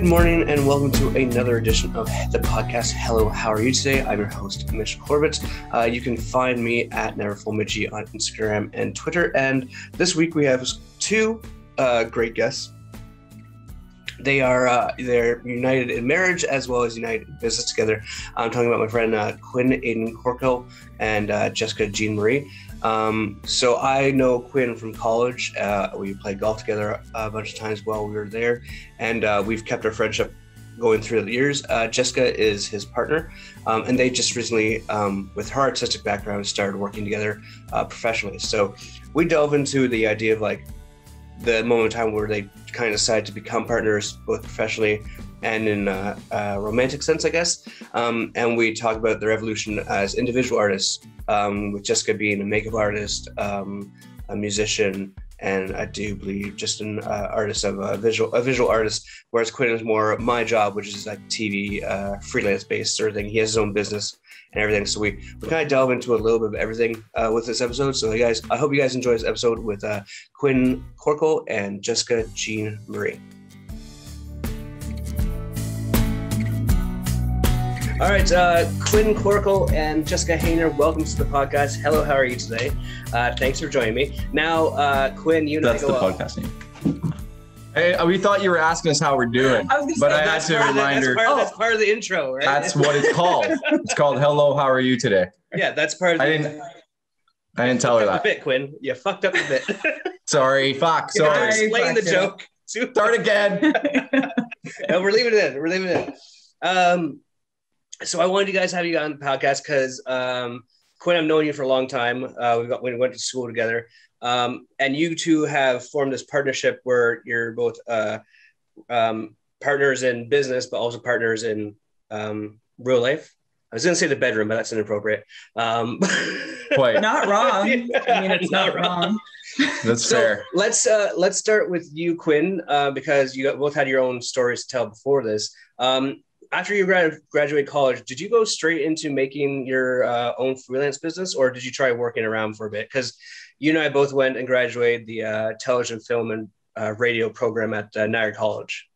Good morning and welcome to another edition of the podcast. Hello, how are you today? I'm your host, Mitch Corbett. Uh, you can find me at NeverfullMitchy on Instagram and Twitter. And this week we have two uh, great guests. They are uh, they're united in marriage as well as united in business together. I'm talking about my friend uh, Quinn Aden Corkal and uh, Jessica Jean Marie. Um, so I know Quinn from college. Uh, we played golf together a bunch of times while we were there, and uh, we've kept our friendship going through the years. Uh, Jessica is his partner, um, and they just recently, um, with her artistic background, started working together uh, professionally. So we delve into the idea of like the moment in time where they kind of decide to become partners, both professionally and in a, a romantic sense, I guess. Um, and we talk about their evolution as individual artists, um, with Jessica being a makeup artist, um, a musician, and I do believe just an uh, artist of a visual a visual artist. Whereas Quinn is more my job, which is like TV uh, freelance based sort of thing. He has his own business and everything. So we we kind of delve into a little bit of everything uh, with this episode. So you guys, I hope you guys enjoy this episode with uh, Quinn Corkal and Jessica Jean Marie. All right, uh, Quinn Corkal and Jessica Hayner, welcome to the podcast. Hello, how are you today? Uh, thanks for joining me. Now, uh, Quinn, you and That's I the go out- podcast name. Hey, uh, we thought you were asking us how we're doing, I but say, I had to part, of the, remind that's, her. part, Oh. that's part of the intro, right? That's what it's called. It's called "Hello, how are you today?" yeah, that's part of the I didn't. I didn't tell her that. the bit, Quinn. You fucked up the bit. Sorry, fuck. You gotta Sorry. explain the fuck it. joke. Start again. no, we're leaving it in. We're leaving it in. Um, so I wanted you guys to have you on the podcast because um, Quinn, I've known you for a long time. Uh, we got we went to school together, um, and you two have formed this partnership where you're both uh, um, partners in business, but also partners in um, real life. I was going to say the bedroom, but that's inappropriate. Um, Wait, not wrong. I mean, it's not, wrong. that's so fair. let's uh, let's start with you, Quinn, uh, because you both had your own stories to tell before this. Um, after you grad- graduated college, did you go straight into making your uh, own freelance business, or did you try working around for a bit? Because you and I both went and graduated the uh, television, film, and uh, radio program at uh, Niagara College.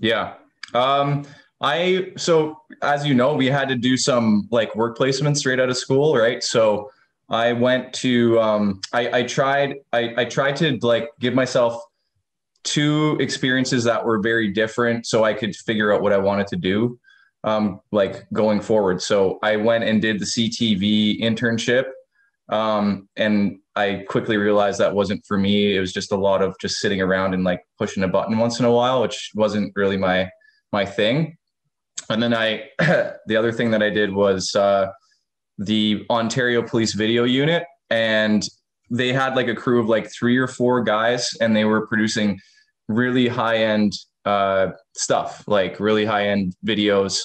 Yeah. Um, I so as you know, we had to do some like work placement straight out of school, right? So I went to um, I, I tried I, I tried to like give myself two experiences that were very different so I could figure out what I wanted to do um, like going forward. So I went and did the CTV internship. Um, and I quickly realized that wasn't for me. It was just a lot of just sitting around and like pushing a button once in a while, which wasn't really my my thing. And then I the other thing that I did was uh, the Ontario Police Video Unit, and they had like a crew of like three or four guys, and they were producing really high end uh, stuff, like really high end videos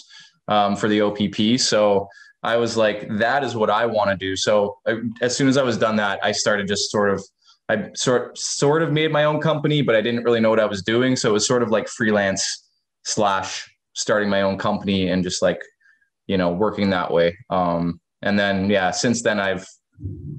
um, for the OPP. So I was like, that is what I want to do. So I, as soon as I was done that, I started just sort of, I sort sort of made my own company, but I didn't really know what I was doing. So it was sort of like freelance slash starting my own company and just like, you know, working that way. Um, and then yeah, since then I've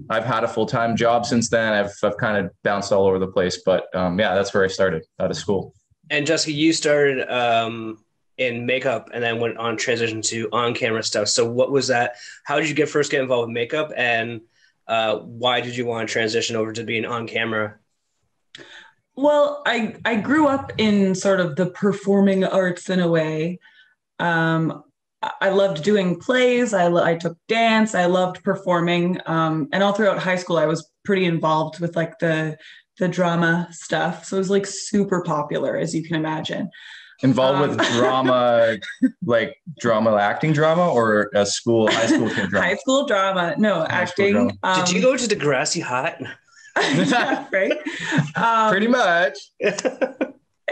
I've had a full time job since then. I've I've kind of bounced all over the place, but um, yeah, that's where I started out of school. And Jessica, you started um, in makeup and then went on transition to on camera stuff. So what was that? How did you get first get involved with makeup, and uh, why did you want to transition over to being on camera? Well, I I grew up in sort of the performing arts in a way. Um, I- loved doing plays. I, I took dance. I loved performing. Um, and all throughout high school, I was pretty involved with like the the drama stuff. So it was like super popular, as you can imagine. Involved Um, with drama, like drama, acting drama, or a school, high school kid drama. High school drama, no High acting. drama. Um, did you go to Degrassi High? right? Um, Pretty much.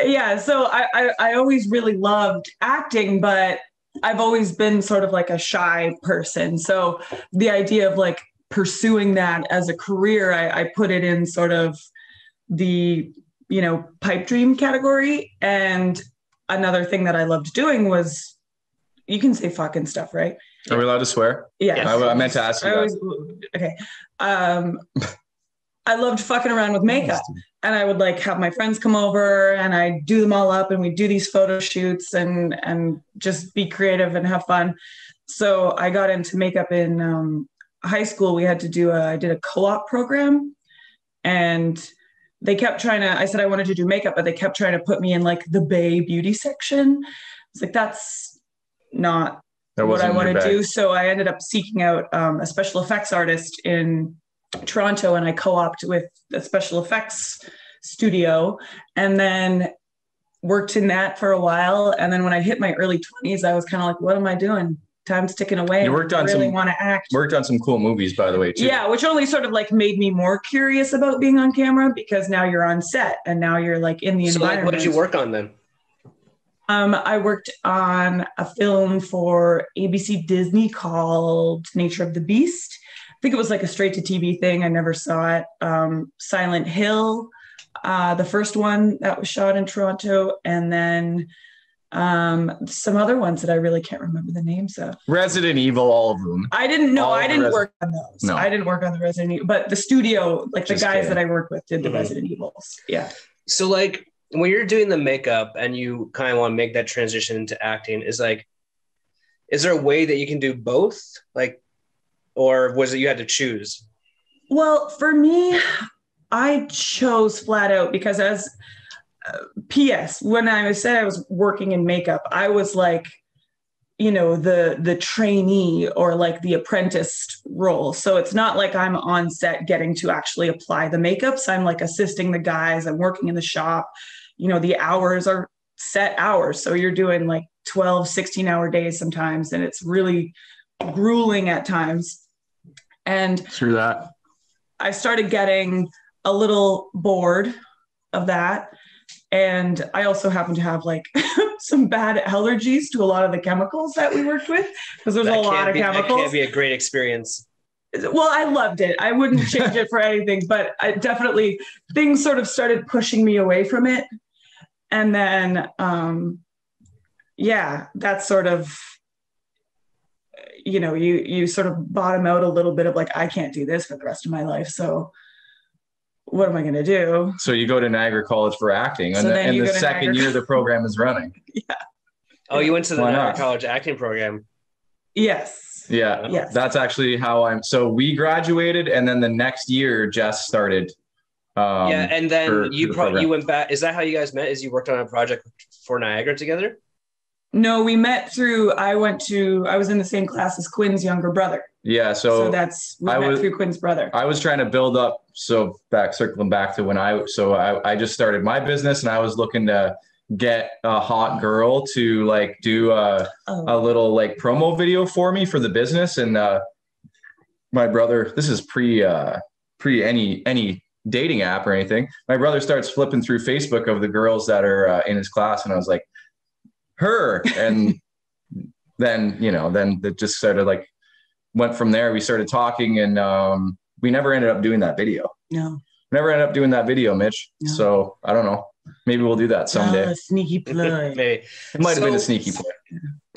yeah so I, I i always really loved acting but i've always been sort of like a shy person so the idea of like pursuing that as a career i, I put it in sort of the you know pipe dream category and another thing that i loved doing was you can say fucking stuff right Are we allowed to swear? yeah I, I meant to ask you. I always okay um i loved fucking around with makeup and I would like have my friends come over and I'd do them all up and we'd do these photo shoots and and just be creative and have fun. So I got into makeup in um, high school. We had to do a I did a co-op program and they kept trying to I said I wanted to do makeup but they kept trying to put me in like the Bay beauty section. It's like that's not That what I want to do. So I ended up seeking out um, a special effects artist in Toronto, and I co-opted with a special effects studio, and then worked in that for a while. And then when I hit my early twenties, I was kind of like, "What am I doing? Time's ticking away. You worked on I really some- want to act." Worked on some cool movies, by the way, too. Yeah, which only sort of like made me more curious about being on camera because now you're on set and now you're like in the So environment. what did you work on then? Um, I worked on a film for ABC Disney called Nature of the Beast. I think it was like a straight to TV thing. I never saw it. Um, Silent Hill, uh, the first one that was shot in Toronto, and then um, some other ones that I really can't remember the names of. Resident Evil, all of them. I didn't know. I didn't Res- work on those. No. I didn't work on the Resident Evil, but the studio, like Just the guys kidding. that I worked with, did the Mhm. Resident Evils. Yeah. So like when you're doing the makeup and you kind of want to make that transition into acting, is like, is there a way that you can do both? Like, or was it you had to choose? Well, for me, I chose flat out because as PS, when I said I was working in makeup, I was like, you know, the the trainee or like the apprentice role. So it's not like I'm on set getting to actually apply the makeups. I'm like assisting the guys. I'm working in the shop. You know, the hours are set hours. So you're doing like 12, 16 hour days sometimes and it's really grueling at times. And Through that. I started getting a little bored of that. And I also happen to have like some bad allergies to a lot of the chemicals that we worked with because there's That a lot can't of chemicals. That can't be a great experience. Well, I loved it. I wouldn't change it for anything, but I definitely things sort of started pushing me away from it. And then, um, yeah, that's sort of, you know, you you sort of bottom out a little bit of like, I can't do this for the rest of my life. So, what am I going to do? So you go to Niagara College for acting, So and the, then and the second Niagara year the program is running. Yeah. Oh, you went to the Why Niagara not? College acting program. Yes. Yeah, Yes. that's actually how I'm. So we graduated, and then the next year, Jess started. Um, yeah, and then for- you for the pro- program. you went back. Is that how you guys met? Is you worked on a project for Niagara together? No, we met through. I went to. I was in the same class as Quinn's younger brother. yeah, So, so, that's we I met was- through Quinn's brother. I was trying to build up. So back circling back to when I so I, I just started my business, and I was looking to get a hot girl to like do a, Oh. a little like promo video for me for the business, and uh, my brother. This is pre uh, pre any any dating app or anything. My brother starts flipping through Facebook of the girls that are uh, in his class, and I was like, her. And then you know, then it just started like went from there. We started talking, and um, we never ended up doing that video. no. Never ended up doing that video, Mitch. No. So I don't know. Maybe we'll do that someday. Oh, sneaky play. Maybe. It might have been a sneaky play.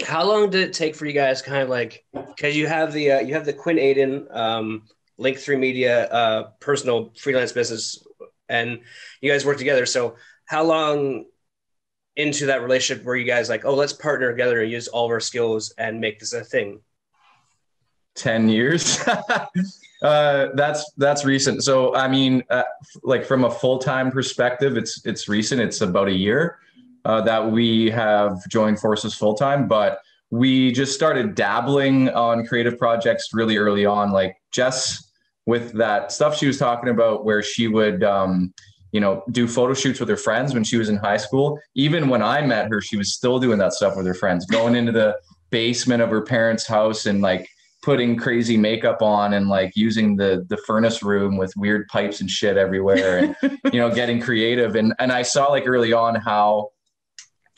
How long did it take for you guys, kind of like, because you have the uh, you have the Quinn Aden um, Link Three Media uh, personal freelance business, and you guys work together. So how long into that relationship were you guys like, oh, let's partner together and use all of our skills and make this a thing? 10 years. Uh that's that's recent. So i mean uh, like from a full-time perspective it's it's recent. It's about a year uh, that we have joined forces full-time but we just started dabbling on creative projects really early on. Like jess with that stuff she was talking about where she would um you know do photo shoots with her friends when she was in high school. Even when i met her she was still doing that stuff with her friends going into the basement of her parents house and like putting crazy makeup on and like using the the furnace room with weird pipes and shit everywhere and you know getting creative. And and I saw like early on how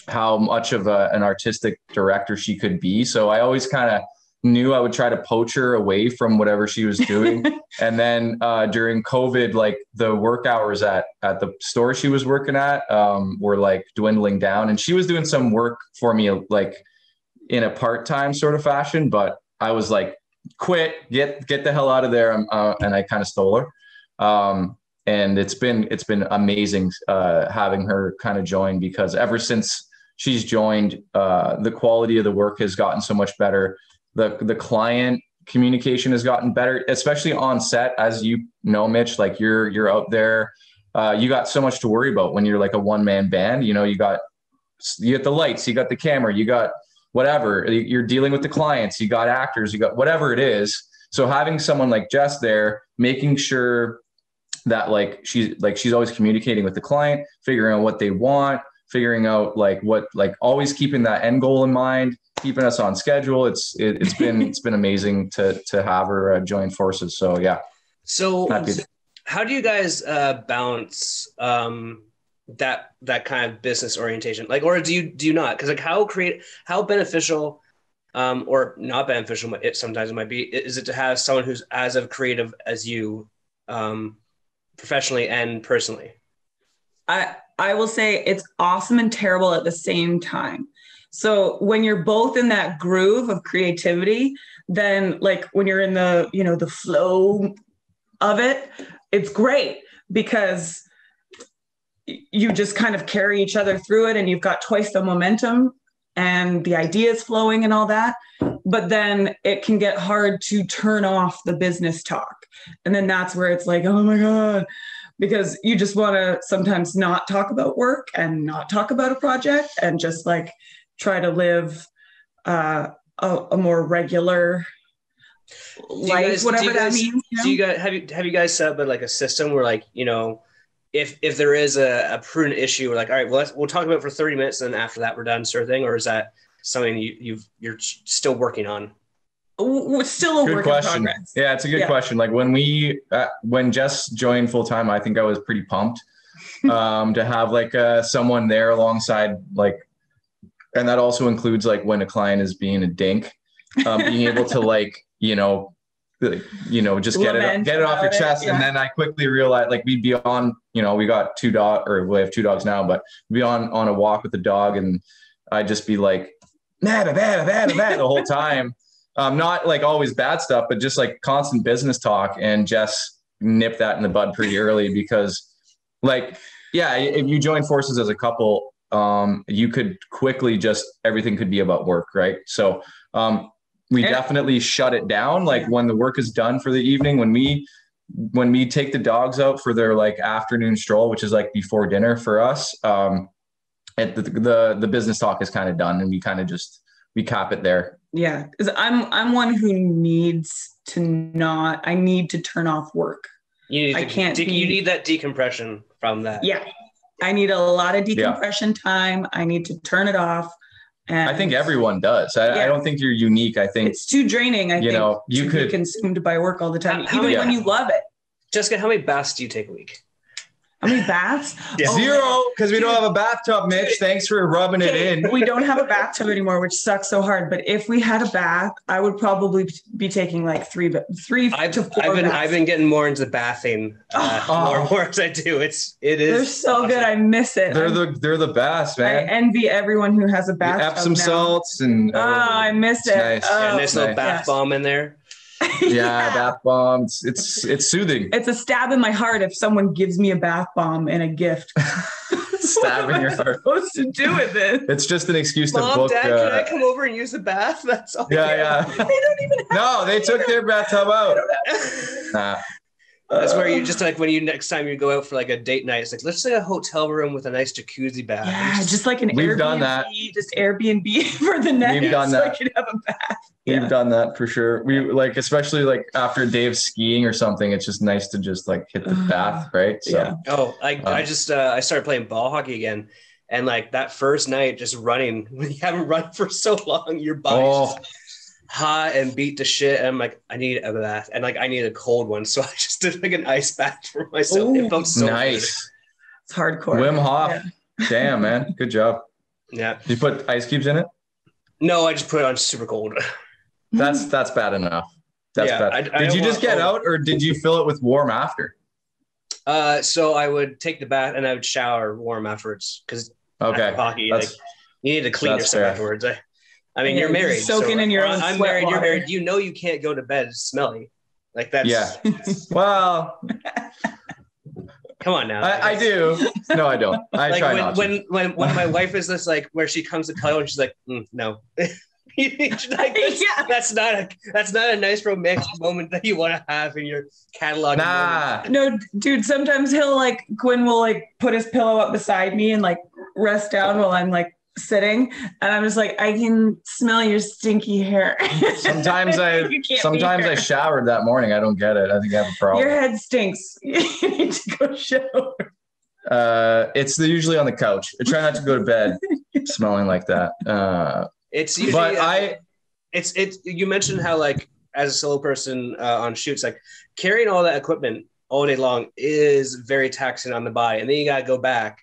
how much of a, an artistic director she could be. So I always kind of knew I would try to poach her away from whatever she was doing. And then uh, during COVID like the work hours at at the store she was working at um, were like dwindling down. And she was doing some work for me like in a part-time sort of fashion but I was like, quit, get get the hell out of there. Uh, and I kind of stole her. Um, and it's been it's been amazing uh, having her kind of join because ever since she's joined, uh, the quality of the work has gotten so much better. The the client communication has gotten better, especially on set. As you know, Mitch, like you're you're out there, uh, you got so much to worry about when you're like a one man band. You know, you got you got the lights, you got the camera, you got whatever. You're dealing with the clients, you got actors, you got whatever it is. So having someone like Jess there, making sure that like she's like she's always communicating with the client, figuring out what they want, figuring out like what like always keeping that end goal in mind, keeping us on schedule. It's it, has been it's been amazing to to have her uh, join forces. So yeah. So how do you guys uh, balance um, that that kind of business orientation? Like or do you do you not? Because like how create how beneficial um or not beneficial it sometimes it might be is it to have someone who's as of creative as you um professionally and personally? I i will say it's awesome and terrible at the same time. So when you're both in that groove of creativity then like when you're in the you know the flow of it it's great because you just kind of carry each other through it and you've got twice the momentum and the ideas flowing and all that but then it can get hard to turn off the business talk and then that's where it's like oh my god because you just want to sometimes not talk about work and not talk about a project and just like try to live uh, a, a, more regular life guys, whatever that means you know? do you guys have you have you guys set up like a system where like you know if if there is a, a prudent issue, we're like, all right, well, let's, we'll talk about it for 30 minutes, and after that, we're done, sort of thing, or is that something you you've you're still working on? It's still a good work question. in progress. Yeah, it's a good yeah. question. Like when we uh, when Jess joined full time, I think I was pretty pumped um, to have like uh, someone there alongside, like, and that also includes like when a client is being a dink, um, being able to like you know you know, just get it get it off your chest. It, yeah. And then I quickly realized like we'd be on, you know, we got two dog or we have two dogs now, but we'd be on on a walk with the dog and I'd just be like, nah, bah, bah, bah, bah, the whole time. Um, not like always bad stuff, but just like constant business talk. And just nipped that in the bud pretty early because like, yeah, if you join forces as a couple, um, you could quickly just everything could be about work, right? So um, we and, definitely shut it down like when the work is done for the evening when we when we take the dogs out for their like afternoon stroll which is like before dinner for us um the, the the business talk is kind of done and we kind of just we cap it there. Yeah because i'm i'm one who needs to not i need to turn off work. You need to, I can't de- be, you need that decompression from that. Yeah i need a lot of decompression yeah. time. I need to turn it off and I think everyone does. I, yeah. I, don't think you're unique. I think it's too draining. I you think know you could be consumed by work all the time, how, even how, when you love it. Jessica, how many baths do you take a week? How many baths? Yeah. Oh, Zero, because we don't have a bathtub, Mitch. Thanks for rubbing it in. We don't have a bathtub anymore, which sucks so hard. But if we had a bath, I would probably be taking like three, three I've, to four. I've been, baths. I've been getting more into bathing uh, oh. more, more as I do. It's, it is. They're so awesome. good. I miss it. They're the, they're the best, man. I envy everyone who has a bathtub. Epsom now. salts and. Oh, oh I miss it. Nice. Oh, yeah, nice little bath yes. bomb in there. yeah, yeah, bath bombs. It's it's soothing. It's a stab in my heart if someone gives me a bath bomb and a gift. stab in your heart. supposed to do with it? It's just an excuse Mom, to book. Dad, uh, can I come over and use the bath? That's all. Yeah, yeah. they don't even. no, they took their bathtub out. Nah. That's where you just like when you next time you go out for like a date night, it's like let's say a hotel room with a nice jacuzzi bath. Yeah, just, just, like an we've Airbnb, done that. Just Airbnb for the night. We've done so that. I could have a bath. We've yeah. done that for sure. We like especially like after a day of skiing or something. It's just nice to just like hit the bath, right? So, yeah. Oh, I um, I just uh, I started playing ball hockey again, and like that first night, just running when you haven't run for so long, your body's oh. just hot and beat to shit. And I'm like, I need a bath, and like I need a cold one, so I just did like an ice bath for myself. Ooh, it felt so nice. Good. It's hardcore. Wim Hof. Yeah. Damn, man, good job. Yeah. You put ice cubes in it? No, I just put it on super cold. That's that's bad enough. That's yeah, bad. I, I did you just get out, or did you fill it with warm after? Uh, so I would take the bath and I would shower warm afterwards because okay, hockey, like, you need to clean yourself fair. afterwards. I, I mean, yeah, you're married. Soaking so, in your own I'm married. Water. You're married. You know you can't go to bed smelly. Like that's yeah. well, Come on now. I, I do. No, I don't. I like try when, not to. when when when my wife is this like where she comes to color and she's like, mm, no. Like, that's, Yeah. that's not a that's not a nice romantic moment that you want to have in your catalog. Nah. No, dude, sometimes he'll like Quinn will like put his pillow up beside me and like rest down while I'm like sitting. And I'm just like, I can smell your stinky hair. Sometimes I You can't be sometimes I showered that morning. I don't get it. I think I have a problem. Your head stinks. you need to go shower. Uh, it's usually on the couch. I try not to go to bed smelling like that. Uh, It's usually but uh, I it's it's you mentioned how like as a solo person uh, on shoots like carrying all that equipment all day long is very taxing on the body and then you got to go back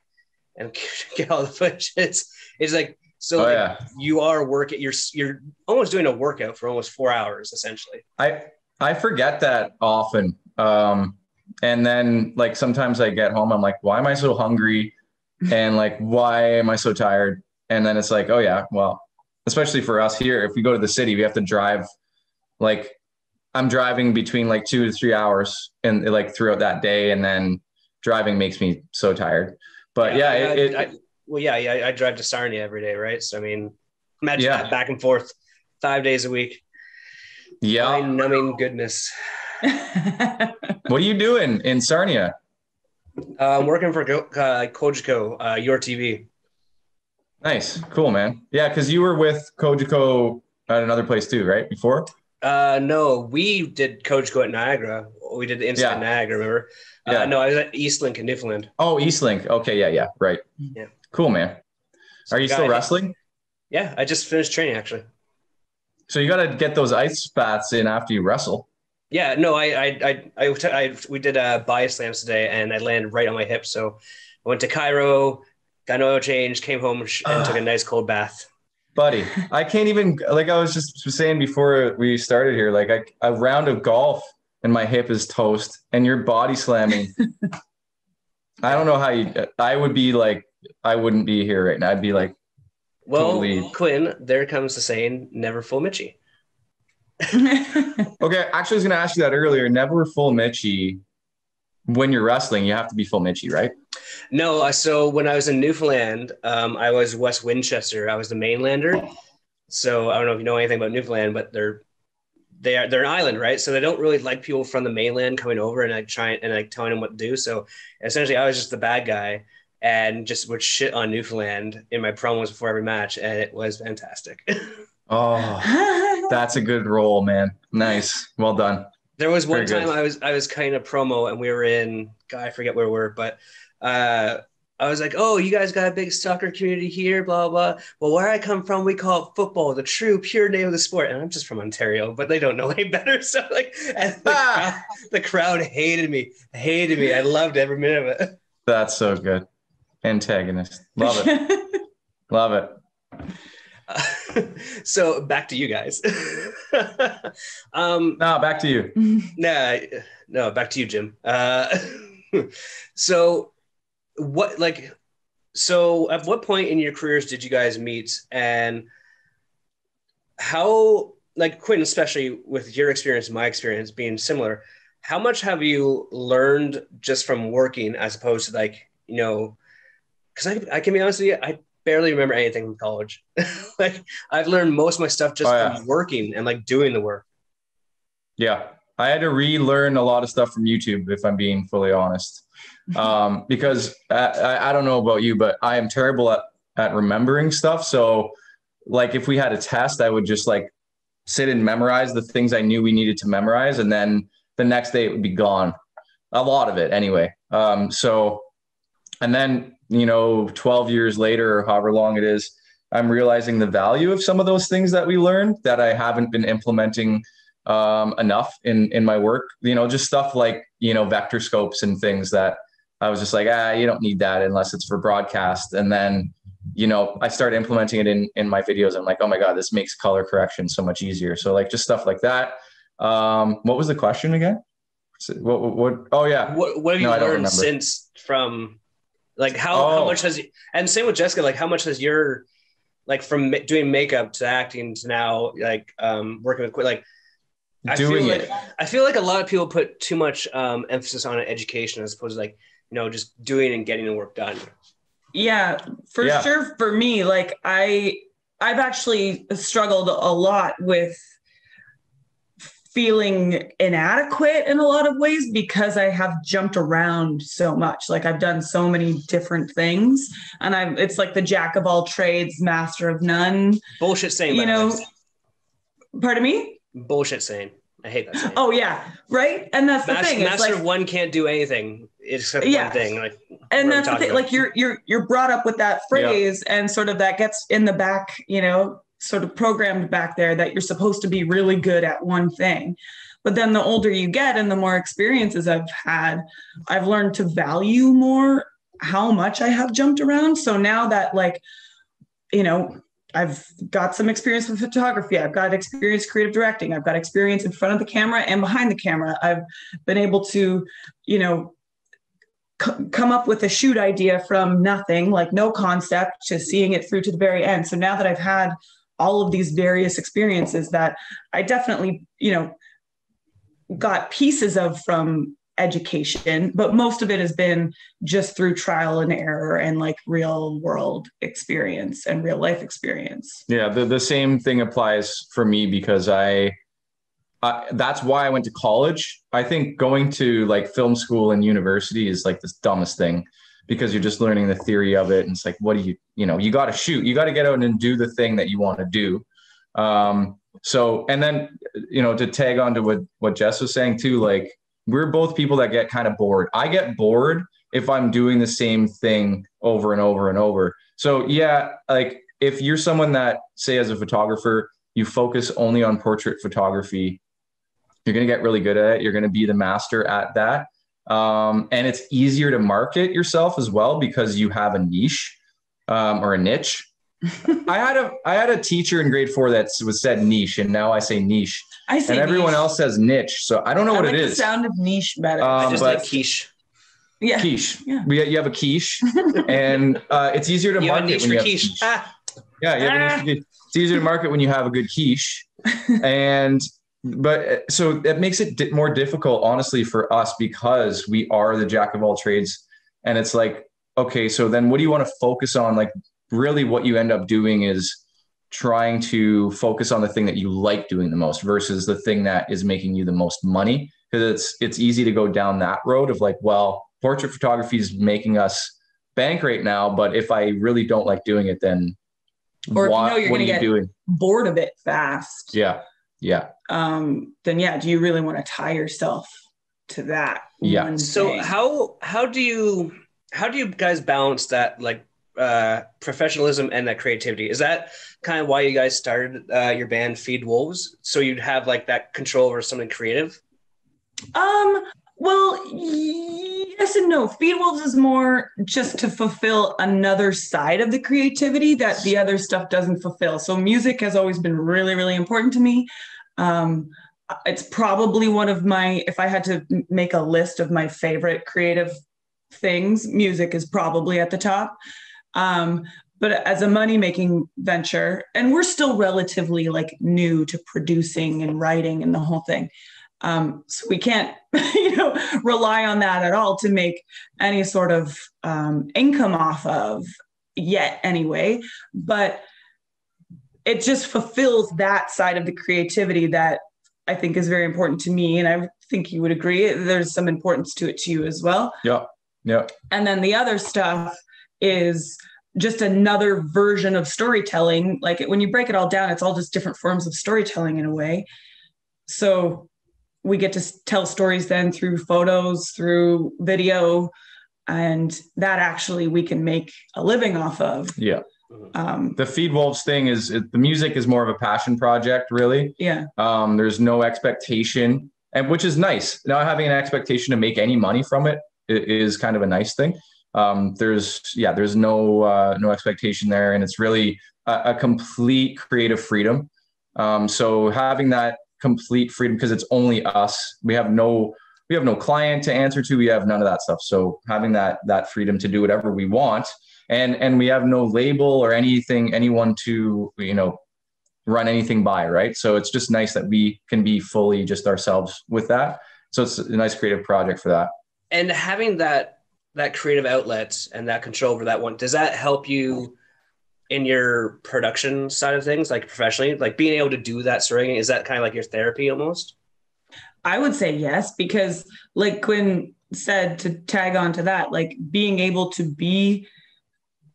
and get all the footage it's it's like so oh like, yeah. you are working you're you're almost doing a workout for almost four hours essentially I I forget that often. Um, and then like sometimes I get home, I'm like, why am I so hungry? And like, why am I so tired? And then it's like, oh yeah, well, especially for us here, if we go to the city, we have to drive like I'm driving between like two to three hours and like throughout that day, and then driving makes me so tired. But yeah, I- it, it, I- well yeah yeah I drive to Sarnia every day right so I mean imagine Yeah. that back and forth five days a week yeah. numbing goodness What are you doing in Sarnia? uh, I'm working for uh, Cogeco uh, your TV Nice, cool, man. Yeah, because you were with Cogeco at another place too, right? Before. Uh, no, we did Go at Niagara. We did the Inside Yeah. Niagara, remember? Yeah. Uh, no, I was at Eastlink in Newfoundland. Oh, Eastlink. Okay, yeah, yeah, right. Yeah. Cool, man. So Are you still wrestling? Yeah, I just finished training actually. So you got to get those ice baths in after you wrestle. Yeah, no, I, I, I, I, I we did a bias slams today, and I landed right on my hip. So I went to chiro, got an oil change, came home, and took a nice cold bath. Buddy, I can't even like I was just saying before we started here, like I, a round of golf and my hip is toast and you're body slamming. I don't know how you I would be like I wouldn't be here right now. I'd be like, Well, Totally. Quinn, there comes the saying, "Never fool Mitchie." okay, actually I was gonna ask you that earlier. Never full Mitchie when you're wrestling, you have to be full Mitchie, right? No, uh, so when I was in Newfoundland, um, I was West Winchester. I was the mainlander. So I don't know if you know anything about Newfoundland, but they're they are they're an island, right? So they don't really like people from the mainland coming over and like trying and like telling them what to do. So essentially, I was just the bad guy and just would shit on Newfoundland in my promos before every match, and it was fantastic. Oh, that's a good role, man. Nice. Well done. There was one Very time good. I was I was kind of promo and we were in God, I forget where we were, but uh I was like, oh, you guys got a big soccer community here, blah blah. Well, where I come from, we call it football, the true pure name of the sport. And I'm just from Ontario, but they don't know any better. So like, and the, Ah. crowd, the crowd hated me, hated me. I loved every minute of it. That's so good. Antagonist. Love it. Love it. so back to you guys. um, Now back to you. Nah, no, back to you, Jim. Uh, so, what, like, so at what point in your careers did you guys meet, and how, like, Quinn, especially with your experience, my experience being similar, how much have you learned just from working as opposed to like, you know, because I, I can be honest with you, I barely remember anything from college. like, I've learned most of my stuff just Oh, yeah. from working and like doing the work. Yeah. I had to relearn a lot of stuff from YouTube, if I'm being fully honest. Um, because I, I, I don't know about you, but I am terrible at, at remembering stuff. So, like, if we had a test, I would just like sit and memorize the things I knew we needed to memorize. And then the next day it would be gone. A lot of it, anyway. Um, so, and then, you know, 12 years later, or however long it is, I'm realizing the value of some of those things that we learned that I haven't been implementing um, enough in in my work. You know, just stuff like you know vector scopes and things that I was just like, ah, you don't need that unless it's for broadcast. And then, you know, I started implementing it in in my videos. I'm like, oh my god, this makes color correction so much easier. So like just stuff like that. Um, what was the question again? What, what, what? Oh yeah, what, what have you No, learned since from like how, how Oh. much has and same with Jessica like how much has your like from doing makeup to acting to now like um working with like I doing feel it. like I feel like a lot of people put too much um emphasis on education as opposed to like you know just doing and getting the work done yeah for Yeah. sure for me like i i've actually struggled a lot with feeling inadequate in a lot of ways because i have jumped around so much. Like i've done so many different things and i've it's like the jack of all trades master of none. Bullshit saying you know pardon me? Bullshit saying. I hate that saying. Oh yeah. Right? And that's the master, thing. It's master like of one can't do anything except Yeah. one thing like and that's the thing. talking like you're you're you're brought up with that phrase and sort of that gets in the back you know sort of programmed back there that you're supposed to be really good at one thing but then the older you get and the more experiences i've had i've learned to value more how much i have jumped around so now that like you know I've got some experience with photography. I've got experience creative directing. I've got experience in front of the camera and behind the camera. I've been able to, you know, c- come up with a shoot idea from nothing, like no concept, to seeing it through to the very end. So now that I've had all of these various experiences that I definitely, you know, got pieces of from education, but most of it has been just through trial and error and like real world experience and real life experience. Yeah, the, the same thing applies for me because I, I that's why I went to college. I think going to like film school and university is like the dumbest thing because you're just learning the theory of it. And it's like, what do you, you know, you got to shoot, you got to get out and do the thing that you want to do. Um, so, and then, you know, to tag on to what, what Jess was saying too, like we're both people that get kind of bored. I get bored if I'm doing the same thing over and over and over. So yeah, like if you're someone that say as a photographer, you focus only on portrait photography, you're going to get really good at it. You're going to be the master at that. Um, and it's easier to market yourself as well because you have a niche um, or a niche. I had a I had a teacher in grade four that was said niche, and now I say niche, I say and everyone niche. else says niche. So I don't know I what like it the is. sound of niche better. Um, i just but- like quiche yeah. quiche. Yeah. We, you have a quiche, and uh, it's easier to you have a market niche when you have quiche ah, Yeah, you have a niche. It's easier to market when you have a good quiche, and but uh, so it makes it di- more difficult, honestly, for us because we are the jack of all trades, and it's like, okay, so then what do you want to focus on? Like, really, what you end up doing is trying to focus on the thing that you like doing the most versus the thing that is making you the most money because it's it's easy to go down that road of like well portrait photography is making us bank right now but if i really don't like doing it then Or you know you're what are you get- doing Bored of it fast. yeah yeah Um, then yeah, do you really want to tie yourself to that? Yeah. so thing? how how do you how do you guys balance that like uh professionalism and that creativity is that kind of why you guys started uh, your band feed wolves so you'd have like that control over something creative Um, well, yes and no. Feed Wolves is more just to fulfill another side of the creativity that the other stuff doesn't fulfill. So music has always been really, really important to me. Um, it's probably one of my, if I had to make a list of my favorite creative things, music is probably at the top. Um, but as a money making venture, and we're still relatively like new to producing and writing and the whole thing. Um, so we can't, you know, rely on that at all to make any sort of um, income off of yet, anyway. But it just fulfills that side of the creativity that I think is very important to me, and I think you would agree. There's some importance to it to you as well. yeah yeah And then the other stuff is just another version of storytelling. Like when you break it all down, it's all just different forms of storytelling in a way. So we get to tell stories then through photos, through video, and that actually we can make a living off of. yeah. Um, the feed wolves thing is it, the music is more of a passion project really. Yeah, um, there's no expectation and which is nice. Not having an expectation to make any money from it i- kind of a nice thing. Um, there's yeah there's no uh, no expectation there and it's really a, a complete creative freedom. Um, so having that complete freedom because it's only us. We have no we have no client to answer to. We have none of that stuff. So having that that freedom to do whatever we want and and we have no label or anything anyone to you know run anything by right? So it's just nice that we can be fully just ourselves with that. So it's a nice creative project for that. And having that that creative outlet and that control over that one does that help you in your production side of things like professionally like being able to do that thing is that kind of like your therapy almost? I would say yes, because like Quinn said to tag on to that, like being able to be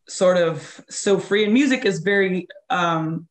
sort of so free and music is very um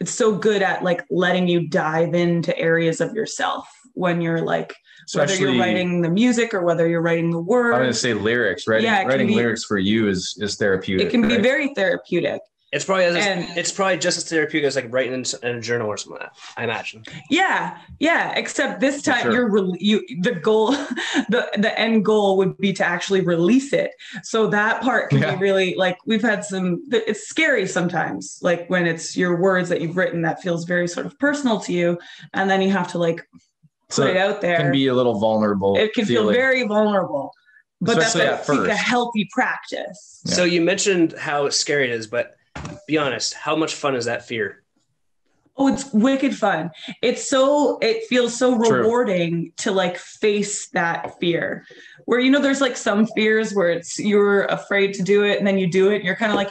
it's so good at like letting you dive into areas of yourself when you're like whether you're writing the music or whether you're writing the words. I'm gonna say lyrics. Writing, Yeah, writing be- lyrics for you is is therapeutic. it can be very therapeutic it's probably as, And- it's probably just as therapeutic as like writing in, in a journal or something like that i imagine yeah yeah except this time sure. you're re- you the goal the the end goal would be to actually release it so that part can Yeah. be really like we've had some it's scary sometimes like when it's your words that you've written that feels very sort of personal to you and then you have to like put So it out there It can be a little vulnerable. it can feel very vulnerable but Especially that's at I a healthy practice Yeah. so you mentioned how scary it is but be honest how much fun is that fear Oh, it's wicked fun. It's so it feels so True. rewarding to like face that fear. Where you know there's like some fears where it's you're afraid to do it and then you do it and you're kind of like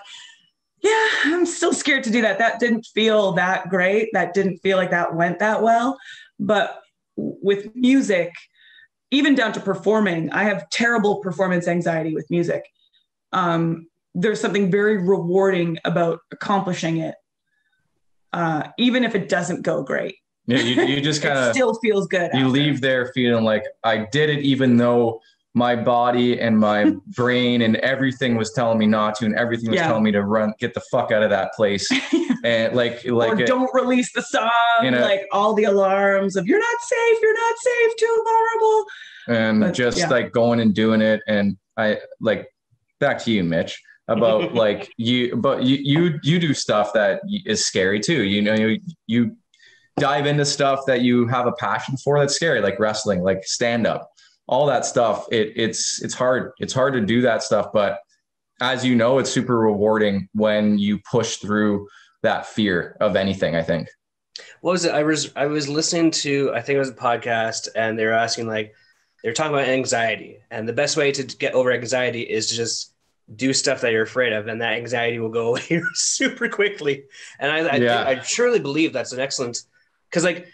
yeah, I'm still scared to do that. That didn't feel that great. That didn't feel like that went that well. But with music, even down to performing, I have terrible performance anxiety with music. Um, there's something very rewarding about accomplishing it uh, even if it doesn't go great. Yeah, you, you just kind of still feels good. you after. leave there feeling like I did it, even though my body and my brain and everything was telling me not to, and everything was Yeah. telling me to run, get the fuck out of that place, and like like or it- don't release the song, you know- like all the alarms of you're not safe, you're not safe, too vulnerable. and But, just yeah. like going and doing it and i like back to you mitch about like you but you you you do stuff that is scary too you know you you dive into stuff that you have a passion for that's scary like wrestling like stand up all that stuff it it's it's hard it's hard to do that stuff but as you know it's super rewarding when you push through that fear of anything i think. What was it? I was i was listening to i think it was a podcast and they were asking like they were talking about anxiety and the best way to get over anxiety is to just do stuff that you're afraid of and that anxiety will go away super quickly and i I, Yeah. I truly believe that's an excellent because like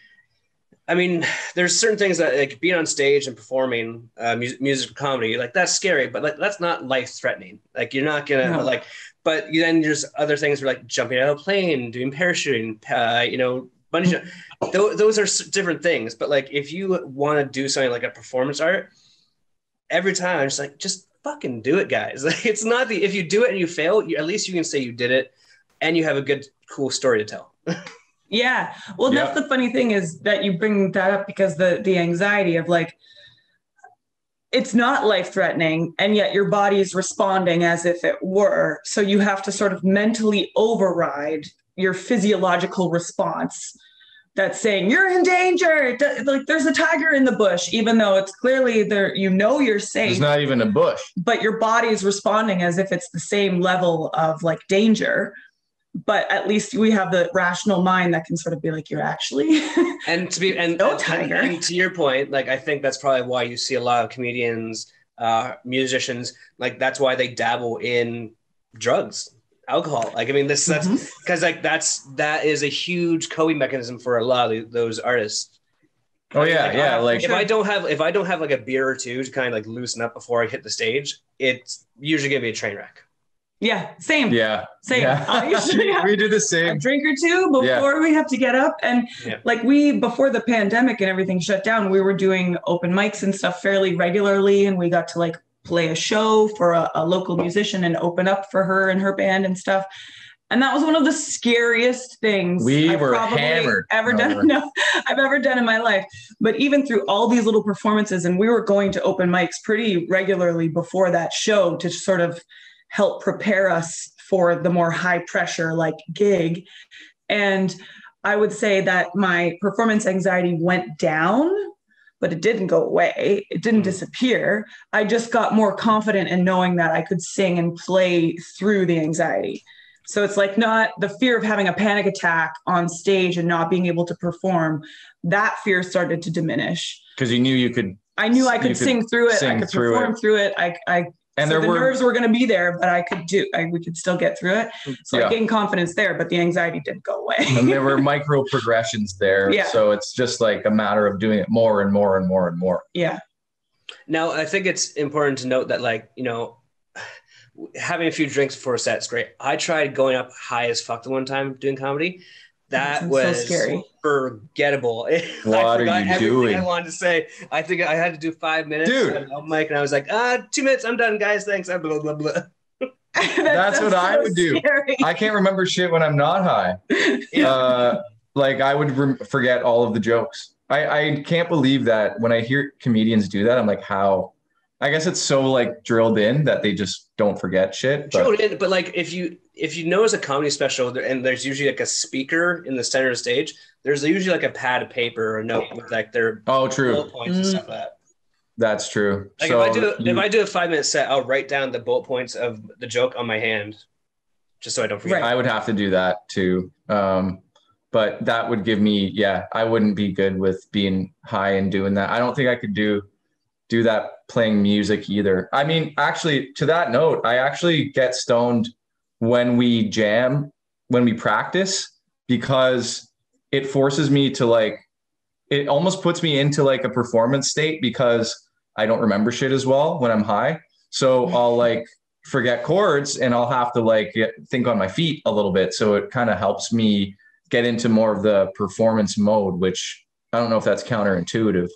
i mean there's certain things that like being on stage and performing uh, music, music comedy like that's scary but like that's not life threatening like you're not gonna No. like but then there's other things where like jumping out of a plane doing parachuting uh, you know bungee jump Tho- those are different things. But like, if you want to do something like a performance art, every time I'm just like, just fucking do it, guys. Like, it's not the if you do it and you fail, you, at least you can say you did it, and you have a good, cool story to tell. Yeah. Well, Yeah. that's the funny thing is that you bring that up because the the anxiety of like it's not life threatening and yet your body is responding as if it were. So you have to sort of mentally override your physiological response that's saying you're in danger. Like there's a tiger in the bush, even though it's clearly there, you know you're safe It's not even a bush but your body is responding as if it's the same level of like danger but at least we have the rational mind that can sort of be like you're actually And to be and, No and- tiger. and to your point, like I think that's probably why you see a lot of comedians, uh, musicians, like that's why they dabble in drugs, alcohol. Like I mean, this that's mm-hmm. because like that's that is a huge coping mechanism for a lot of those artists. oh yeah Like, yeah I- like if I don't have if I don't have like a beer or two to kind of like loosen up before I hit the stage, it's usually gonna be a train wreck. yeah same yeah Same. yeah. I usually have we do the a same drink or two before we have to get up and Yeah. like we before the pandemic and everything shut down we were doing open mics and stuff fairly regularly and we got to like play a show for a, a local musician and open up for her and her band and stuff and that was one of the scariest things We I've were probably hammered. ever No, done no I've ever done in my life. But even through all these little performances, and we were going to open mics pretty regularly before that show to sort of help prepare us for the more high pressure like gig. And I would say that my performance anxiety went down, but it didn't go away. It didn't Mm. disappear. I just got more confident in knowing that I could sing and play through the anxiety. So it's like not the fear of having a panic attack on stage and not being able to perform. That fear started to diminish. because you knew you could I knew I could, could sing through it. I could through perform it. through it. I, I And so there the were nerves were going to be there, but I could do. I, we could still get through it. Mm, so Yeah. I gained confidence there, but the anxiety did go away. and there were micro progressions there. Yeah. So it's just like a matter of doing it more and more and more and more. yeah, Now, I think it's important to note that, like, you know, having a few drinks before a set's great. I tried going up high as fuck the one time doing comedy. That sounds so was scary. forgettable. What I are forgot you everything doing? I wanted to say. I think I had to do five minutes Dude. on mic, and I was like, ah, two minutes, I'm done, guys. Thanks. Blah blah blah. blah. That That's what sounds I so would do. I can't remember shit when I'm not high. Yeah. Uh, like I would rem- forget all of the jokes. I, I can't believe that when I hear comedians do that, I'm like, how? I guess it's so like drilled in that they just don't forget shit. But True, it- but like if you if you know, notice a comedy special and there's usually like a speaker in the center of the stage, there's usually like a pad of paper or a note with like their oh, true, bullet points and Mm. stuff like that. that's true. Like so if I do you- if I do a five minute set, I'll write down the bullet points of the joke on my hand, just so I don't forget. Right. I would have to do that too. Um, but that would give me, yeah, I wouldn't be good with being high and doing that. I don't think I could do do that playing music either. I mean, actually, to that note, I actually get stoned when we jam, when we practice, because it forces me to like, it almost puts me into like a performance state because I don't remember shit as well when I'm high. So I'll like forget chords and I'll have to like get, think on my feet a little bit. So it kind of helps me get into more of the performance mode, which I don't know if that's counterintuitive.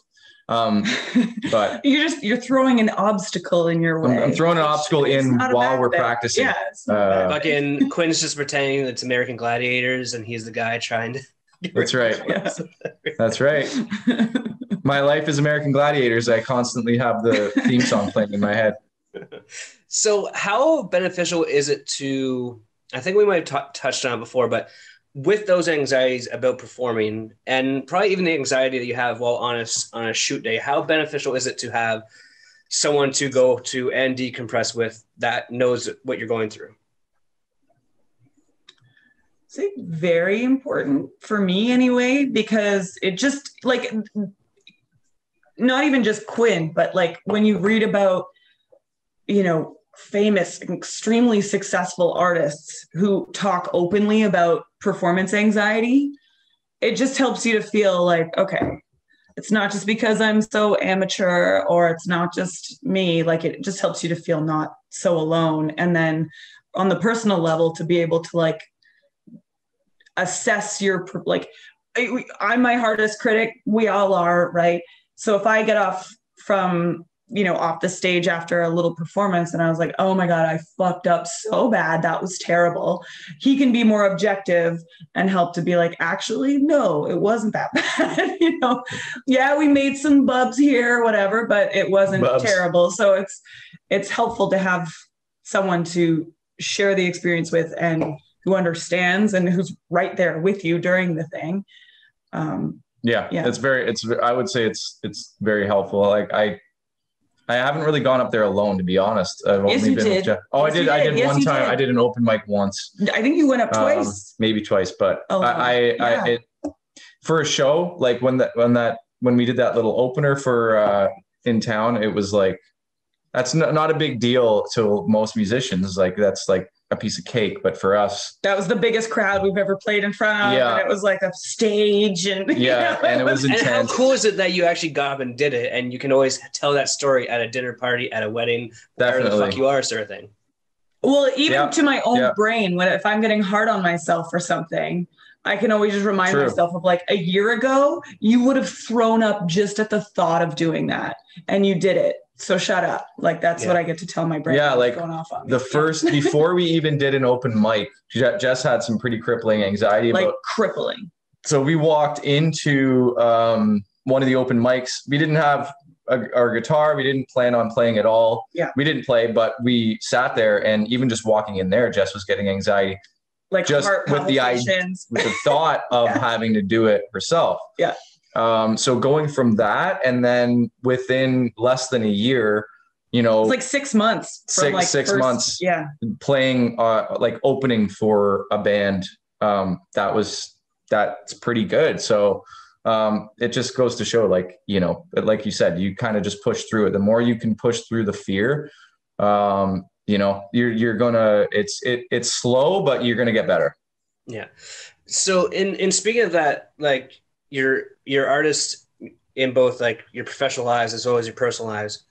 Um, but you're just you're throwing an obstacle in your way. I'm, I'm throwing an obstacle It's in while we're thing. practicing. Yeah, it's Uh. Fucking Quinn's just pretending it's American Gladiators and he's the guy trying to. That's right. Yeah. That's right. My life is American Gladiators. I constantly have the theme song playing in my head. So, how beneficial is it to? I think we might have t- touched on it before, but with those anxieties about performing, and probably even the anxiety that you have while on a on a shoot day, how beneficial is it to have someone to go to and decompress with that knows what you're going through? It's very important for me anyway, because it just like not even just Quinn, but like when you read about, you know, famous, extremely successful artists who talk openly about performance anxiety, it just helps you to feel like, okay, it's not just because I'm so amateur or it's not just me. Like it just helps you to feel not so alone. And then on the personal level, to be able to like assess your like i'm my hardest critic we all are right so if i get off from you know off the stage after a little performance and i was like oh my god i fucked up so bad that was terrible he can be more objective and help to be like actually no it wasn't that bad you know yeah we made some bubs here whatever but it wasn't Bubs. terrible so it's it's helpful to have someone to share the experience with and who understands and who's right there with you during the thing. Um, Yeah, Yeah. it's very. It's. I would say it's. It's very helpful. Like I, I haven't really gone up there alone, to be honest. I've Yes, you with did. Jeff. Oh, Yes, I did. you I did. did Yes, one time. did. I did an open mic once. I think you went up um, twice. maybe twice, but Oh, I, I, yeah. I it, for a show like when that when that when we did that little opener for uh, in town, it was like that's not, not a big deal to most musicians. Like that's like a piece of cake, but for us, that was the biggest crowd we've ever played in front of. Yeah. And it was like a stage and you Yeah, know, and it was And how intense. cool is it that you actually got up and did it, and you can always tell that story at a dinner party, at a wedding, wherever the fuck you are, sort of thing. Well, even Yeah. to my own Yeah. brain, when if I'm getting hard on myself for something, I can always just remind True. myself of like a year ago, you would have thrown up just at the thought of doing that, and you did it. So shut up. Like that's Yeah. what I get to tell my brain. Yeah, like, going off on me. the first before we even did an open mic, Jess had some pretty crippling anxiety like about crippling. so we walked into um, one of the open mics. We didn't have a, our guitar. We didn't plan on playing at all. Yeah. We didn't play, but we sat there, and even just walking in there, Jess was getting anxiety Like Just with the idea- with the thought of Yeah. having to do it herself. Yeah. Um, so going from that, and then within less than a year, you know, It's like six months. From Six- like six first- months. Yeah. playing uh like opening for a band um that was that's pretty good so um, it just goes to show, like you know, like you said, you kind of just push through it. The more you can push through the fear, um, you know, you're you're gonna. It's it it's slow, but you're gonna get better. Yeah. So in in speaking of that, like your your artist in both like your professional lives as well as your personal lives.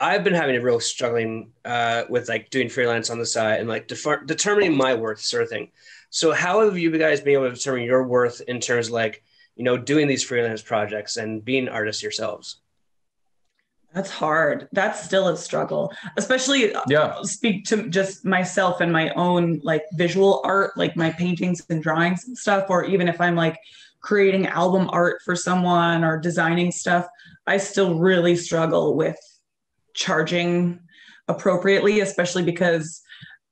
I've been having a real struggling uh, with like doing freelance on the side and like defer- determining my worth sort of thing. So how have you guys been able to determine your worth in terms of like, you know, doing these freelance projects and being artists yourselves? That's hard. That's still a struggle, especially uh, Yeah. speak to just myself and my own like visual art, like my paintings and drawings and stuff, or even if I'm like creating album art for someone or designing stuff, I still really struggle with charging appropriately, especially because,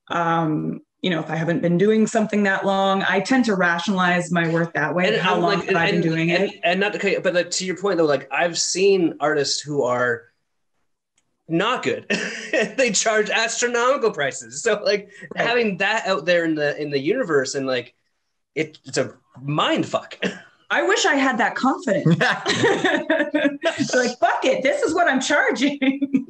um, you know, if I haven't been doing something that long, I tend to rationalize my worth that way. And, how long like- have I been doing and, it? And not to but like, to your point though, like I've seen artists who are not good. they charge astronomical prices. So like Right. having that out there in the in the universe and like it, it's a mind fuck. I wish I had that confidence. like fuck it this is what i'm charging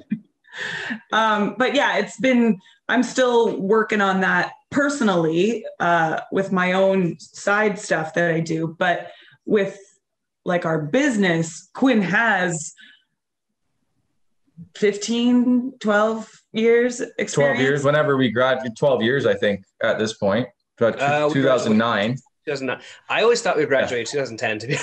um but yeah it's been i'm still working on that personally uh with my own side stuff that i do but with like our business quinn has 15 12 years experience 12 years whenever we graduated 12 years i think at this point but Uh, 2009 2009. I always thought we graduated 2010 to be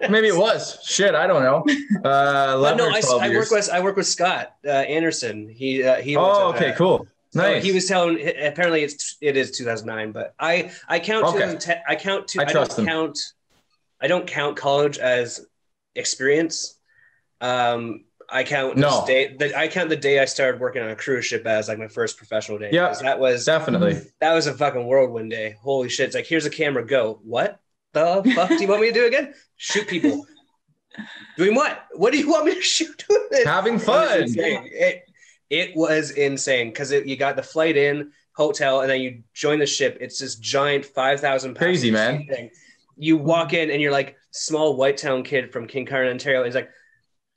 maybe it was shit i don't know uh But 11 no, I, 12 I work with I work with Scott uh, Anderson. He uh, he. oh was, uh, okay cool So nice he was telling. Apparently, it's it is 2009, but I I count Okay. 2010. I count. To, I I, trust don't him. count. I don't count college as experience. Um, I count No. this day. The, I count the day I started working on a cruise ship as like my first professional day. Yeah. that was definitely that was a fucking whirlwind day. Holy shit! It's like here's a camera. Go. What the fuck do you want me to do again? Shoot people. Doing what? What do you want me to shoot? having It was fun insane. It, it was insane because you got the flight in, hotel, and then you join the ship. It's this giant 5,000 Crazy, man. Thing. You walk in and you're like small white town kid from King Carn, Ontario. He's like,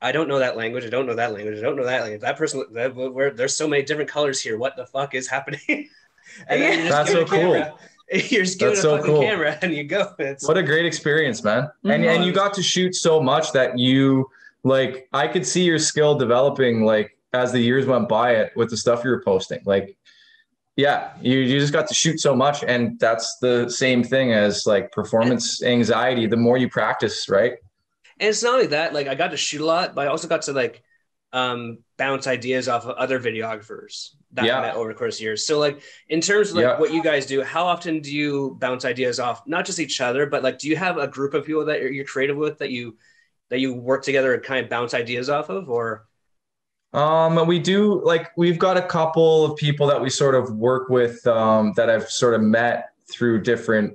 I don't know that language. I don't know that language. I don't know that language. That person, that, where, there's so many different colors here. What the fuck is happening? and then you're That's so cool. You're just given That's a so cool. camera and you go. It's, what a great experience man and Mhm. and you got to shoot so much that you like i could see your skill developing like as the years went by it with the stuff you were posting like yeah you, you just got to shoot so much and that's the same thing as like performance anxiety the more you practice right and it's not only that like i got to shoot a lot but i also got to like um bounce ideas off of other videographers that Yeah. i met over the course of years so like in terms of like Yeah. what you guys do how often do you bounce ideas off not just each other but like do you have a group of people that you're, you're creative with that you that you work together and kind of bounce ideas off of or Um, we do like we've got a couple of people that we sort of work with um, that I've sort of met through different.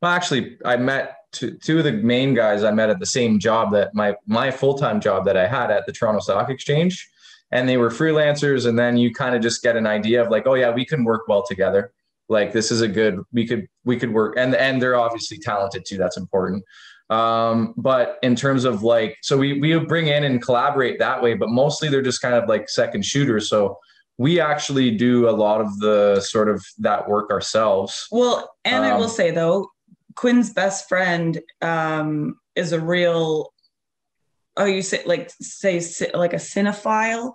Well, actually, I met two, two of the main guys I met at the same job that my my full time job that I had at the Toronto Stock Exchange, and they were freelancers. And then you kind of just get an idea of like, oh yeah, we can work well together. Like this is a good we could we could work and and they're obviously talented too. That's important. Um, but in terms of like, so we we bring in and collaborate that way, but mostly they're just kind of like second shooters. So we actually do a lot of the sort of that work ourselves. Well, and I will Um, say though, Quinn's best friend um, is a real. Oh, you say like say like a cinephile.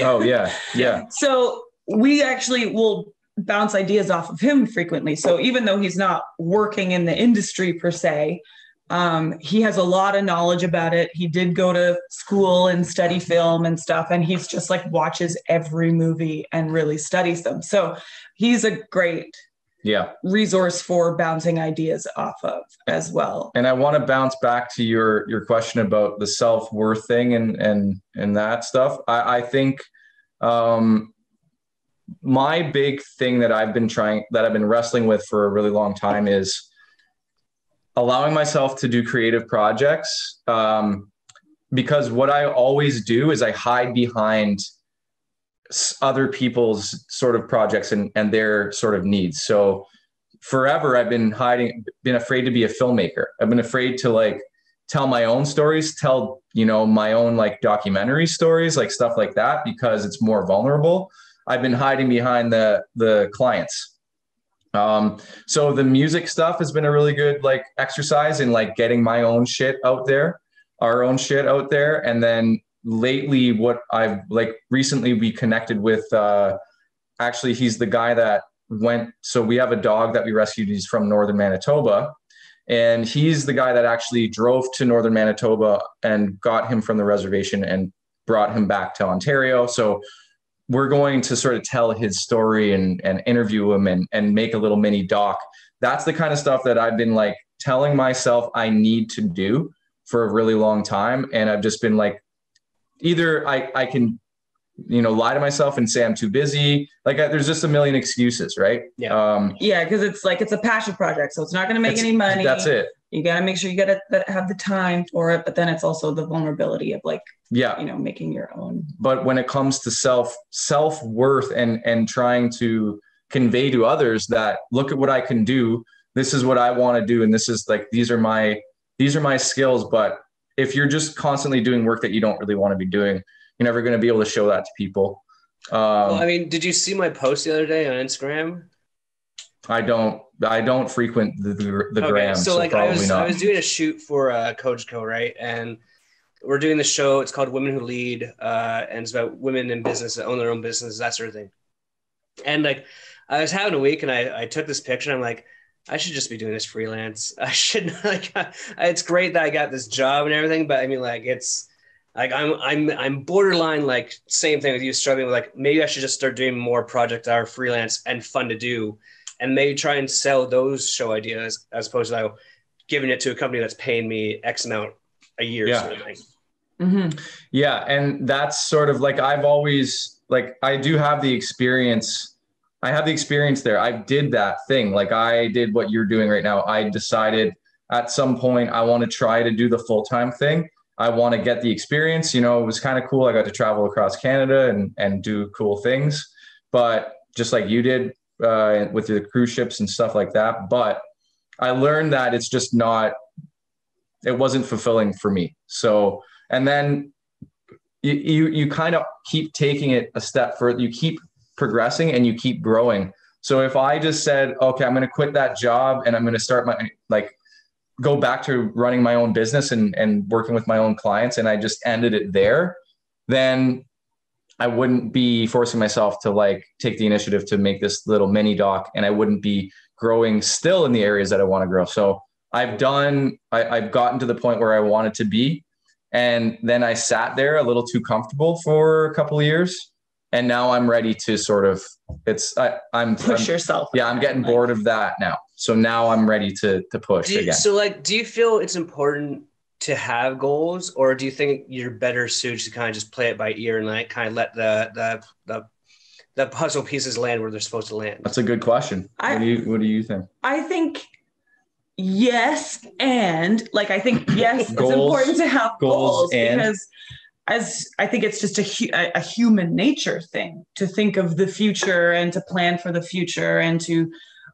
Oh yeah, yeah, So we actually will bounce ideas off of him frequently. So even though he's not working in the industry per se, um, he has a lot of knowledge about it. He did go to school and study film and stuff, and he's just like watches every movie and really studies them. So he's a great yeah. resource for bouncing ideas off of as well. And I want to bounce back to your your question about the self worth thing and and and that stuff. I, I think um, my big thing that I've been trying that I've been wrestling with for a really long time is allowing myself to do creative projects. Um, because what I always do is I hide behind other people's sort of projects and, and their sort of needs. So forever I've been hiding, been afraid to be a filmmaker. I've been afraid to like tell my own stories, tell, you know, my own like documentary stories, like stuff like that, because it's more vulnerable. I've been hiding behind the the clients. Um, so the music stuff has been a really good like exercise in like getting my own shit out there, our own shit out there. And then lately what I've like recently we connected with uh actually he's the guy that went so we have a dog that we rescued he's from northern manitoba and he's the guy that actually drove to northern manitoba and got him from the reservation and brought him back to ontario. So we're going to sort of tell his story and, and interview him and, and make a little mini doc. That's the kind of stuff that i've been like telling myself i need to do for a really long time and i've just been like either i, I can you know lie to myself and say i'm too busy like I, there's just a million excuses right Yeah. um Yeah, because it's like it's a passion project, so it's not going to make any money. that's it You got to make sure you got to have the time for it, but then it's also the vulnerability of like yeah you know making your own. but when it comes to self self worth and and trying to convey to others that look at what I can do this is what I want to do and this is like these are my these are my skills but if you're just constantly doing work that you don't really want to be doing you're never going to be able to show that to people um, well, I mean, did you see my post the other day on Instagram? I don't I don't frequent the the, the gram so, so, like I was, not I was doing a shoot for uh, Cogeco, right? And we're doing the show. It's called Women Who Lead, uh, and it's about women in business that own their own business, that sort of thing. And like, I was having a week, and I, I took this picture. And I'm like, I should just be doing this freelance. I should like. it's great that I got this job and everything, but I mean, like, it's like I'm I'm I'm borderline like same thing with you, struggling with like maybe I should just start doing more projects that are freelance and fun to do, and maybe try and sell those show ideas as opposed to like, giving it to a company that's paying me X amount a year. Yeah. Sort of thing. Mhm. Yeah, and that's sort of like I've always like I do have the experience. I have the experience there. I did that thing. Like I did what you're doing right now. I decided at some point I want to try to do the full-time thing. I want to get the experience. You know, it was kind of cool. I got to travel across Canada and and do cool things. But just like you did uh, with the cruise ships and stuff like that. But I learned that it's just not. It wasn't fulfilling for me. So and then you you, you kind of keep taking it a step further you keep progressing and you keep growing so if i just said okay i'm going to quit that job and i'm going to start my like go back to running my own business and and working with my own clients and i just ended it there then i wouldn't be forcing myself to like take the initiative to make this little mini doc and i wouldn't be growing still in the areas that i want to grow so i've done I, i've gotten to the point where i wanted to be and then I sat there a little too comfortable for a couple of years. And now I'm ready to sort of it's I, I'm, Push I'm- yourself. yeah, I'm getting Like, bored of that now. So now I'm ready to to push you, again. so like, do you feel it's important to have goals, or do you think you're better suited to kind of just play it by ear and like kind of let the the the the puzzle pieces land where they're supposed to land? That's a good question. I- what do you what do you think? I think yes, and like I think yes, it's important to have goals goals, and- because as I think it's just a, hu- a human nature thing to think of the future and to plan for the future and to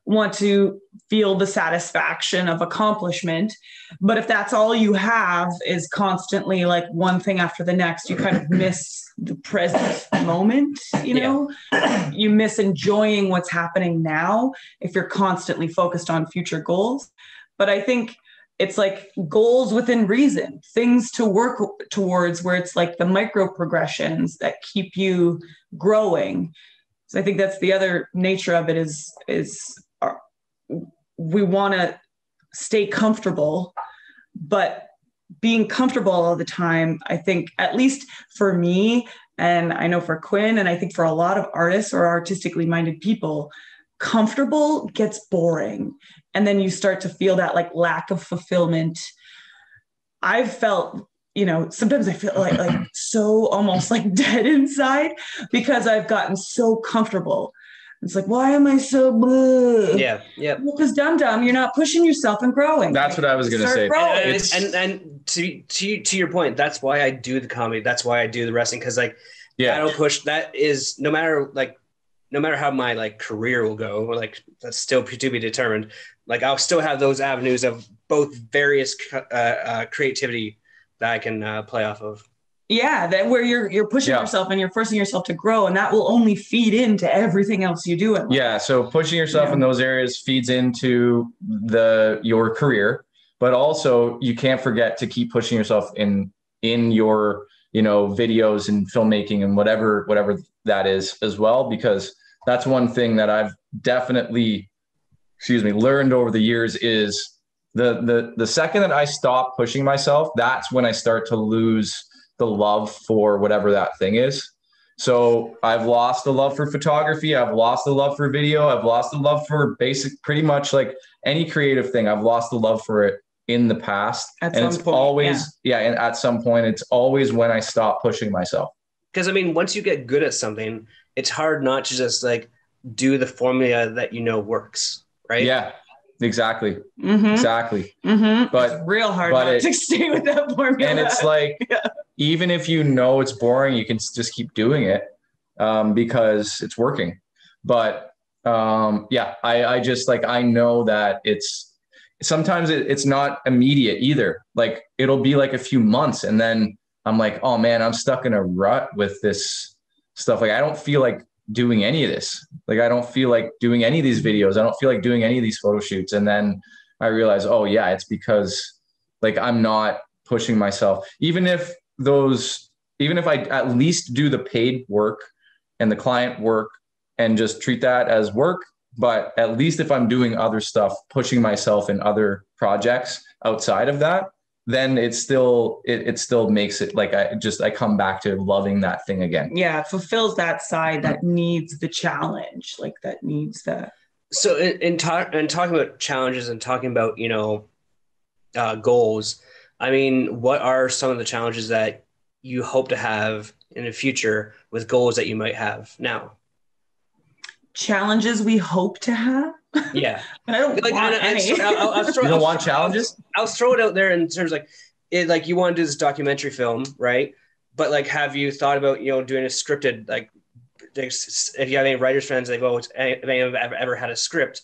want to feel the satisfaction of accomplishment. But if that's all you have is constantly like one thing after the next, you kind of miss the present moment, you Yeah. know? You miss enjoying what's happening now if you're constantly focused on future goals. But I think it's like goals within reason, things to work towards where it's like the micro progressions that keep you growing. So I think that's the other nature of it is is uh, we want to stay comfortable, but being comfortable all the time, I think at least for me, and I know for Quinn, and I think for a lot of artists or artistically minded people, comfortable gets boring. And then you start to feel that like lack of fulfillment. I've felt, you know, sometimes I feel like like so almost like dead inside because I've gotten so comfortable. It's like, why am I so blue? Yeah, yeah. Because dumb dumb, you're not pushing yourself and growing. That's what I was gonna say. And, and, and to, to to your point, that's why I do the comedy. That's why I do the wrestling because like Yeah. that'll push. That is no matter like no matter how my like career will go, like that's still to be determined. Like I'll still have those avenues of both various uh, uh, creativity that I can uh, play off of. Yeah, that where you're you're pushing Yeah. yourself and you're forcing yourself to grow, and that will only feed into everything else you do. Yeah, so pushing yourself Yeah. in those areas feeds into the your career, but also you can't forget to keep pushing yourself in in your you know videos and filmmaking and whatever whatever that is as well because that's one thing that I've definitely excuse me learned over the years is the the the second that I stop pushing myself that's when I start to lose the love for whatever that thing is so I've lost the love for photography. I've lost the love for video. I've lost the love for basic, pretty much like any creative thing. I've lost the love for it in the past. At and some it's point, always, yeah. And at some point, it's always when I stop pushing myself. Because I mean, once you get good at something, it's hard not to just like do the formula that you know works, right? Yeah, exactly. Mm-hmm. Exactly. Mm-hmm. But- it's real hard but not it- to stay with that formula. And it's like, Yeah. even if you know it's boring, you can just keep doing it um, because it's working. But um, yeah, I, I just like, I know that it's sometimes it, it's not immediate either. Like it'll be like a few months and then I'm like, oh man, I'm stuck in a rut with this stuff. Like I don't feel like doing any of this. Like I don't feel like doing any of these videos. I don't feel like doing any of these photo shoots. And then I realize, oh yeah, it's because like I'm not pushing myself. Even if those, even if I at least do the paid work and the client work and just treat that as work, but at least if I'm doing other stuff, pushing myself in other projects outside of that, then it still it, it still makes it like I just I come back to loving that thing again. yeah, it fulfills that side that needs the challenge, like that needs that. So in, in talk and talking about challenges and talking about you know uh, goals, I mean, what are some of the challenges that you hope to have in the future with goals that you might have now? Challenges we hope to have. Yeah, And I don't like want and- and any. I'll- I'll- I'll throw- You don't I'll want throw- challenges? I'll throw it out there in terms like it like you want to do this documentary film, right? But like, have you thought about you know doing a scripted like if you have any writers friends they've always if any of ever, ever had a script,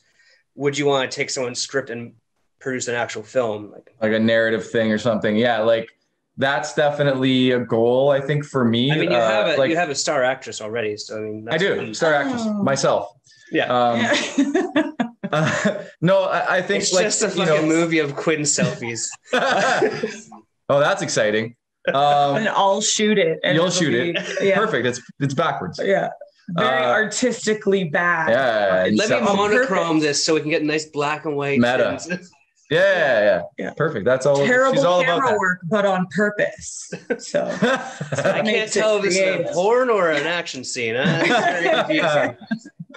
would you want to take someone's script and produce an actual film? Like, Like a narrative thing or something. Yeah, like that's definitely a goal I think for me. I mean, you Uh, have a like you have a star actress already, so I mean, I do fun. star actress Oh. myself. Yeah. Um, Yeah. no, I, I think It's like just a you fucking know. movie of Quinn selfies. oh, that's exciting. Um, and I'll shoot it. and You'll shoot be- it. Yeah. Perfect. It's it's backwards. Yeah. Very Uh, artistically bad. Yeah. Let me so- on monochrome purpose. this so we can get nice black and white. Meta. Things. yeah, yeah, yeah, Yeah. Perfect. That's all. Terrible she's all about work, but on purpose. So I can't it tell if this is a porn or an action scene. Huh? It's very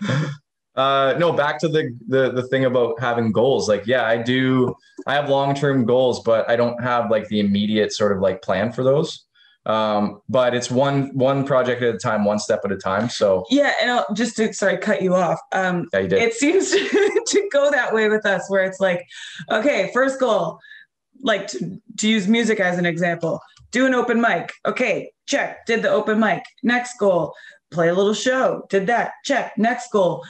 confusing. uh, no, back to the, the the thing about having goals. Like, yeah, I do. I have long term goals, but I don't have like the immediate sort of like plan for those. Um, but it's one one project at a time, one step at a time. So yeah, and I'll, just to sorry cut you off. Um, yeah, you did. it seems to go that way with us, where it's like, okay, first goal, like to, to use music as an example, do an open mic. Okay, check, did the open mic. Next goal, play a little show. Did that, check. Next goal,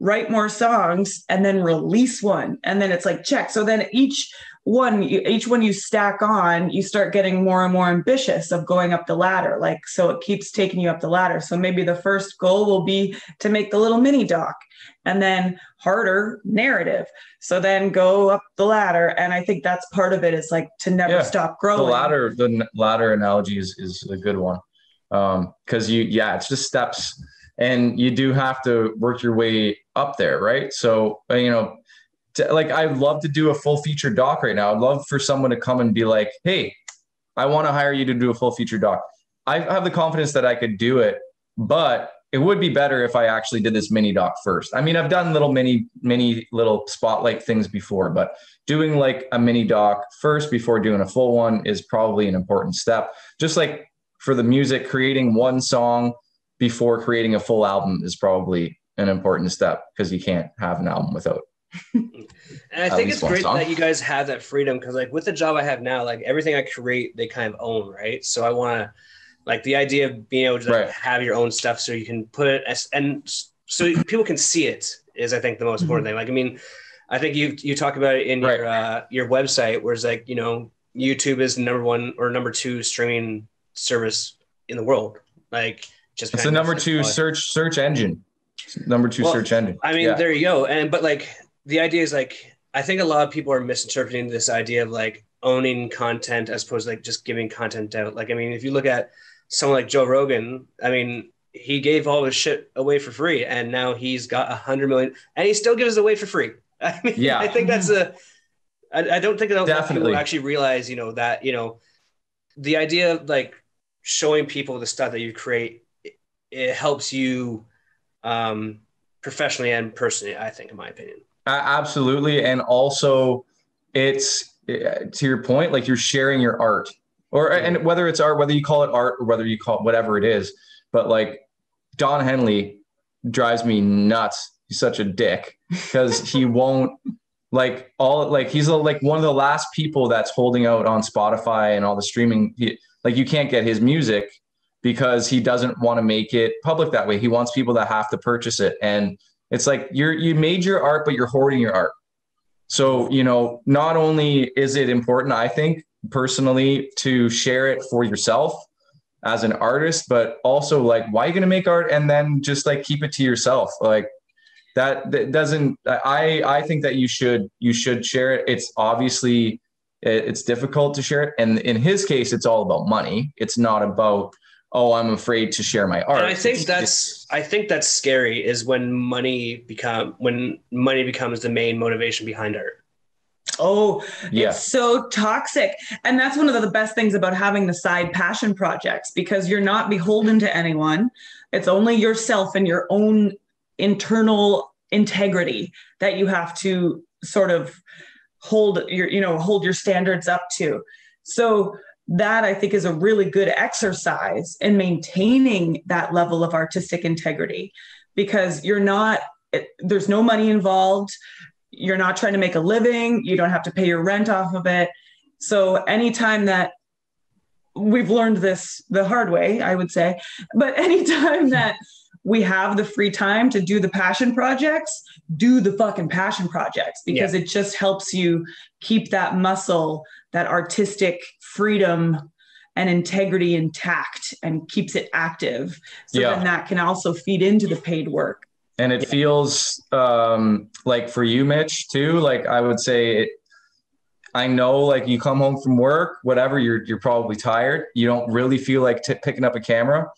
write more songs and then release one. And then it's like, check. So then each one, you, each one you stack on, you start getting more and more ambitious of going up the ladder. Like, so it keeps taking you up the ladder. So maybe the first goal will be to make the little mini doc and then harder narrative. So then go up the ladder. And I think that's part of it is like to never Yeah. stop the growing. ladder the ladder analogy is, is a good one um because you yeah it's just steps and you do have to work your way up there right so uh, you know to, like i'd love to do a full feature doc right now i'd love for someone to come and be like hey i want to hire you to do a full feature doc i have the confidence that i could do it but it would be better if i actually did this mini doc first i mean i've done little mini mini little spotlight things before but doing like a mini doc first before doing a full one is probably an important step. Just like for the music, creating one song before creating a full album is probably an important step because you can't have an album without. And I At think it's great song. that you guys have that freedom because, like, with the job I have now, like everything I create, they kind of own, right? So I want to, like, the idea of being able to like, Right. have your own stuff so you can put it as, and so people can see it is I think the most important thing. Like I mean, I think you you talk about it in Right. your uh, your website, where it's like you know YouTube is number one or number two streaming service in the world. Like just It's the number two search search engine. Number two Well, search engine. I mean, Yeah. there you go. And but like the idea is like I think a lot of people are misinterpreting this idea of like owning content as opposed to like just giving content out. Like I mean, if you look at someone like Joe Rogan, I mean, he gave all his shit away for free, and now he's got a hundred million, and he still gives it away for free. I mean, Yeah. I think that's a. I, I don't think that Definitely. people actually realize, you know, that you know, the idea of like showing people the stuff that you create, it, it helps you um, professionally and personally. I think, in my opinion. Absolutely and also it's uh, to your point like you're sharing your art or and whether it's art whether you call it art or whether you call it whatever it is but like don henley drives me nuts. He's such a dick because he won't like all like he's a, like one of the last people that's holding out on spotify and all the streaming. He, like you can't get his music because he doesn't want to make it public that way. He wants people that have to purchase it and it's like you're you made your art but you're hoarding your art so you know not only is it important i think personally to share it for yourself as an artist but also like why are you going to make art? And then just like keep it to yourself. Like that, that doesn't i i think that you should you should share it. It's obviously it's difficult to share it. And in his case it's all about money. It's not about oh i'm afraid to share my art and I think It's- that's I think that's scary is when money become when money becomes the main motivation behind art. Oh, yeah it's so toxic. And that's one of the best things about having the side passion projects because you're not beholden to anyone. It's only yourself and your own internal integrity that you have to sort of hold your, you know, hold your standards up to. So that I think is a really good exercise in maintaining that level of artistic integrity because you're not, there's no money involved. You're not trying to make a living. You don't have to pay your rent off of it. So anytime that we've learned this the hard way i would say but anytime that we have the free time to do the passion projects do the fucking passion projects because it just helps you keep that muscle that artistic freedom and integrity intact and keeps it active. So Yeah. then that can also feed into the paid work. And it feels um, like for you mitch too like i would say it, i know like you come home from work whatever you're you're probably tired. You don't really feel like t- picking up a camera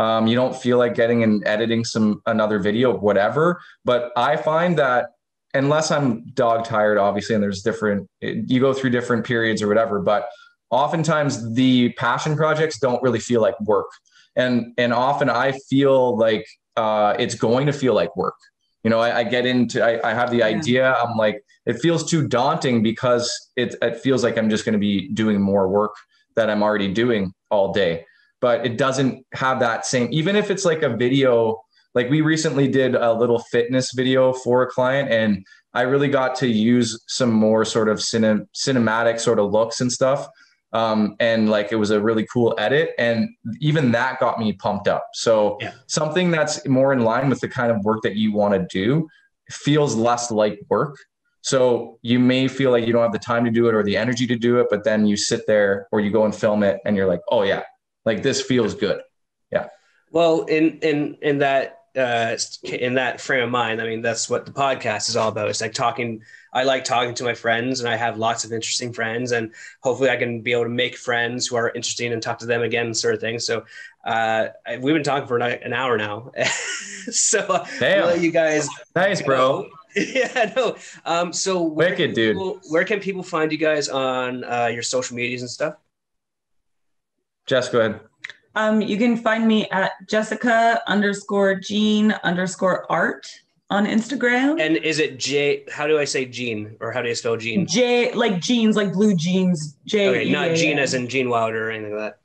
um, you don't feel like getting and editing some another video whatever but i find that unless i'm dog tired obviously and there's different you go through different periods or whatever but oftentimes the passion projects don't really feel like work and and often i feel like uh, it's going to feel like work. You know, I, I get into, I, I have the Yeah. idea. I'm like, it feels too daunting because it, it feels like I'm just going to be doing more work that I'm already doing all day. But it doesn't have that same, even if it's like a video, like we recently did a little fitness video for a client and I really got to use some more sort of cine, cinematic sort of looks and stuff. Um, and like it was a really cool edit. And even that got me pumped up. So Yeah. something that's more in line with the kind of work that you want to do feels less like work. So you may feel like you don't have the time to do it or the energy to do it, but then you sit there or you go and film it and you're like, oh yeah, like this feels good. Yeah. Well, in in in that uh, in that frame of mind, I mean, that's what the podcast is all about. It's like talking. I like talking to my friends, and I have lots of interesting friends, and hopefully, I can be able to make friends who are interesting and talk to them again, sort of thing. So, uh, we've been talking for an hour now, so I'll Damn. let you guys Nice, bro. Yeah, no. Um, so where Wicked, can dude. people- where can people find you guys on uh, your social medias and stuff? Jess, go ahead. Um, you can find me at Jessica underscore Jean underscore art on Instagram. And is it J? How do I say Jean, or how do you spell Jean? J like jeans, like blue jeans. J. Okay, not A Jean as in Gene Wilder or anything like that.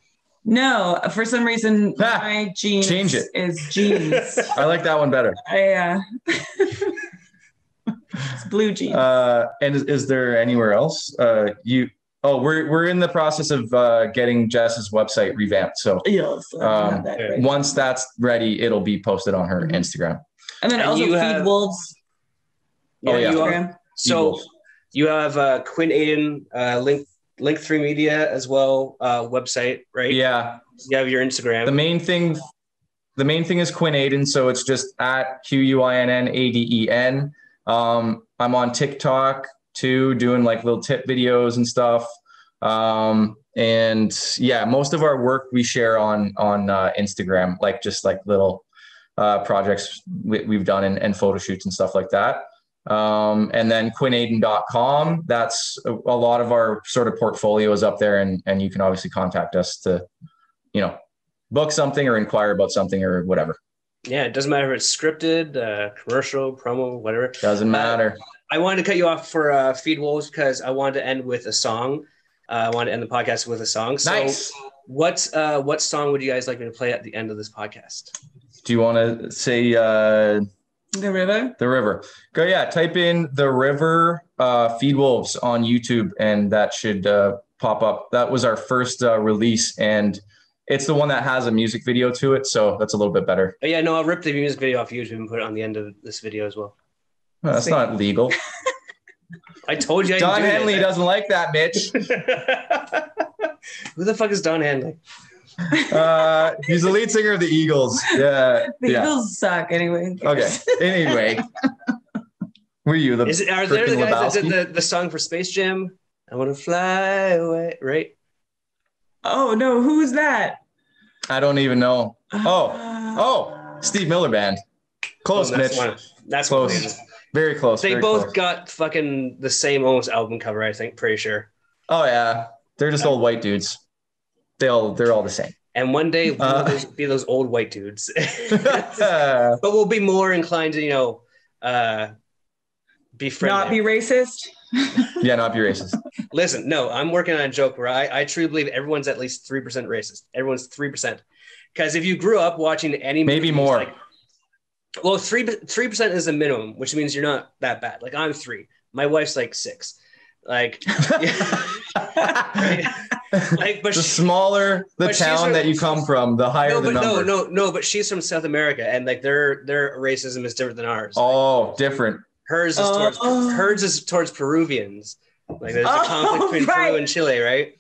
No, for some reason Ah, my jeans change it. is jeans. I like that one better. I uh, it's blue jeans. Uh, and is, is there anywhere else? Uh, you, oh, we're, we're in the process of uh, getting Jess's website revamped. So yes, um, that right. once that's ready, it'll be posted on her Mhm. Instagram. And then And also you feed have- wolves. Oh, yeah. you have- Instagram. so Eagles. you have uh, Quinn Aden, uh, Link Link Three Media as well, uh, website, right? yeah, You have your Instagram. the main thing the main thing is Quinn Aden, so it's just at Q U I N N A D E N. Um, I'm on TikTok too, doing like little tip videos and stuff. Um, and yeah, most of our work we share on on uh, Instagram, like just like little uh, projects we, we've done and, and photo shoots and stuff like that. Um, and then quinnaden.com. That's a, a lot of our sort of portfolio is up there, and and you can obviously contact us to, you know, book something or inquire about something or whatever. yeah, it doesn't matter if it's scripted, uh, commercial, promo, whatever. Doesn't matter. I wanted to cut you off for uh, Feed Wolves because I wanted to end with a song. Uh, I wanted to end the podcast with a song. So, nice. what uh, what song would you guys like me to play at the end of this podcast? Do you want to say uh, The river. the river? Go yeah. Type in the river uh, feed wolves on YouTube, and that should uh, pop up. That was our first uh, release, and it's the one that has a music video to it, so that's a little bit better. Oh, yeah, no, I'll rip the music video off YouTube and put it on the end of this video as well. Well, that's See. not legal. I told you. I Don do Henley this. doesn't like that, Mitch. Who the fuck is Don Henley? Uh, he's the lead singer of the Eagles. Yeah, The yeah. Eagles suck anyway. Okay. Anyway, were you the? Is it, are there the freaking guys that did the, the song for Space Jam? I want to fly away, right? Oh no, who's that? I don't even know. Oh, Uh, oh, Steve Miller Band. Close, Oh, that's Mitch. one. That's Close. one. It is. Very close. They very both close. got fucking the same almost album cover. I think, pretty sure. Oh yeah, they're just old white dudes. They all they're all the same. And one day we'll Uh. be those old white dudes, but we'll be more inclined to you know uh, be friendly. not be racist. yeah, not be racist. Listen, no, I'm working on a joke where I, I truly believe everyone's at least three percent racist. Everyone's three percent. Because if you grew up watching any Maybe movies, more. like- well, three three percent is the minimum, which means you're not that bad. Like I'm three. My wife's like six. Like, like, but the she, smaller the town a- that you come from, the higher no, the but no, number. no, no. But she's from South America, and like their their racism is different than ours. Oh, different. Hers is Oh. towards hers is towards Peruvians. Like there's a Oh, conflict between right. Peru and Chile, right?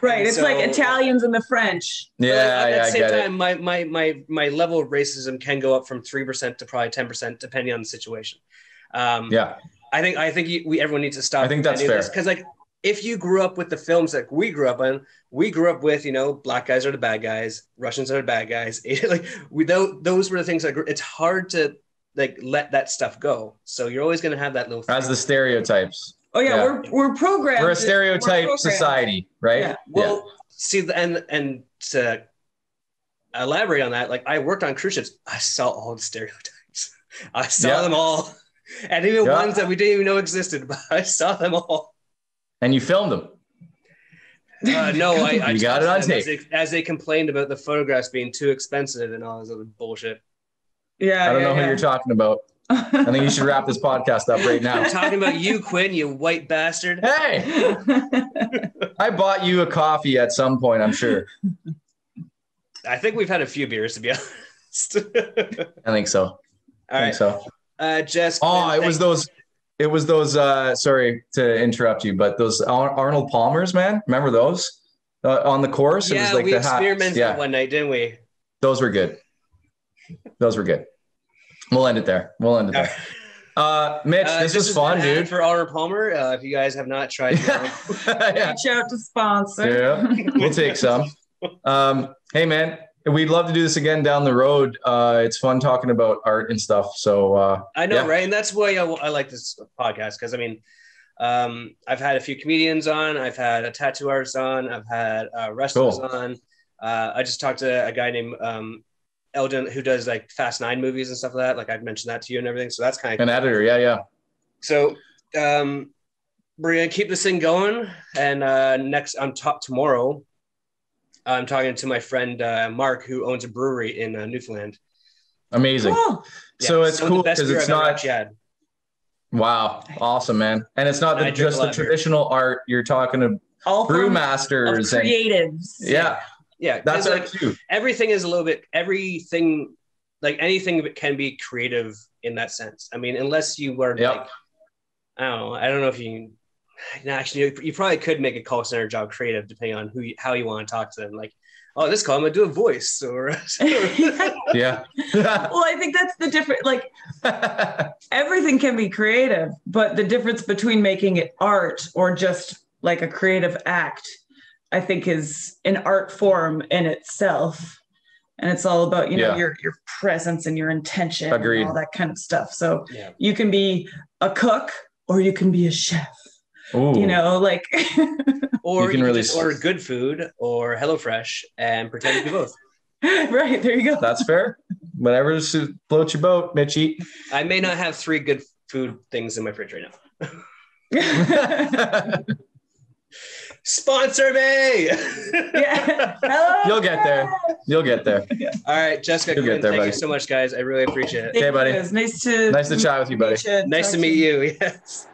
Right. And It's like Italians and the French. Yeah, like, yeah, at I the same time, it. my, my my my level of racism can go up from three percent to probably ten percent, depending on the situation. Um, Yeah, I think I think you, we everyone needs to stop. I think that's fair. because like if you grew up with the films that we grew up on, we grew up with you know black guys are the bad guys, Russians are the bad guys. like we those, those were the things that grew, it's hard to like let that stuff go. So you're always going to have that little. as the stereotypes. Oh yeah, Yeah. we're we're programmed. We're a stereotype programmed. society, right? Yeah. Well, see, and and to elaborate on that, like I worked on cruise ships. I saw all the stereotypes. I saw Yeah. them all, and even Yeah. ones that we didn't even know existed. But I saw them all. And you filmed them. Uh, no, I, I You got it on to them as tape. they, as they complained about the photographs being too expensive and all this other bullshit. Yeah. I don't yeah, know who you're talking about. I think you should wrap this podcast up right now. I'm talking about you, Quinn, you white bastard. Hey, I bought you a coffee at some point, I'm sure. I think we've had a few beers to be honest. I think so. all I think right, so. uh, Jess. Oh, it was those. It was those. uh Sorry to interrupt you, but those Ar- Arnold Palmers, man. Remember those uh, on the course? Yeah, it was like we the hats. experimented Yeah, one night, didn't we? those were good. Those were good. We'll end it there. We'll end it there. Uh, Mitch, Uh, this was is fun, dude. For Arnold Palmer, uh, if you guys have not tried, yeah. Reach out to sponsor. Yeah, we'll take some. Um, hey, man, we'd love to do this again down the road. Uh, it's fun talking about art and stuff. So, uh, I know, Yeah. right? And that's why I, I like this podcast because I mean, um, I've had a few comedians on, I've had a tattoo artist on, I've had uh, wrestlers Cool. on. Uh, I just talked to a guy named um, Eldon who does like Fast Nine movies and stuff like that. Like I've mentioned that to you and everything. So that's kind of an editor. Yeah, yeah. So um, we're gonna keep this thing going, and uh, next I'm top tomorrow. I'm talking to my friend uh, Mark, who owns a brewery in uh, Newfoundland. Amazing. Cool. So it's cool the best 'cause beer it's I've not- actually had. Wow. Awesome, man. And it's not I the, just the lot beer. traditional art. You're talking to All from of brewmasters and creatives. yeah, Yeah, that's like art too. everything is a little bit everything like anything that can be creative in that sense. I mean, unless you were Yep. like, I don't know. I don't know if you. no, Actually, you- you probably could make a call center job creative depending on who you, how you want to talk to them. Like, oh, this call I'm gonna do a voice or. Yeah. well, I think that's the different. Like everything can be creative, but the difference between making it art or just like a creative act, I think, is an art form in itself. And it's all about you know Yeah. your your presence and your intention Agreed. and all that kind of stuff. So yeah. you can be a cook or you can be a chef. Ooh. You know, like Or You you can can really just order good food or HelloFresh and pretend to be both. right there you go. That's fair. Whatever suit- floats your boat, Mitchy. I may not have three good food things in my fridge right now. Sponsor me. yeah. Hello. You'll get there. You'll get there. All right, Jessica. You'll get there, thank buddy. you so much, guys. I really appreciate it. Thank Okay, buddy. you, guys. Nice to Nice to chat with you, buddy. Nice Talk to meet you. Yes.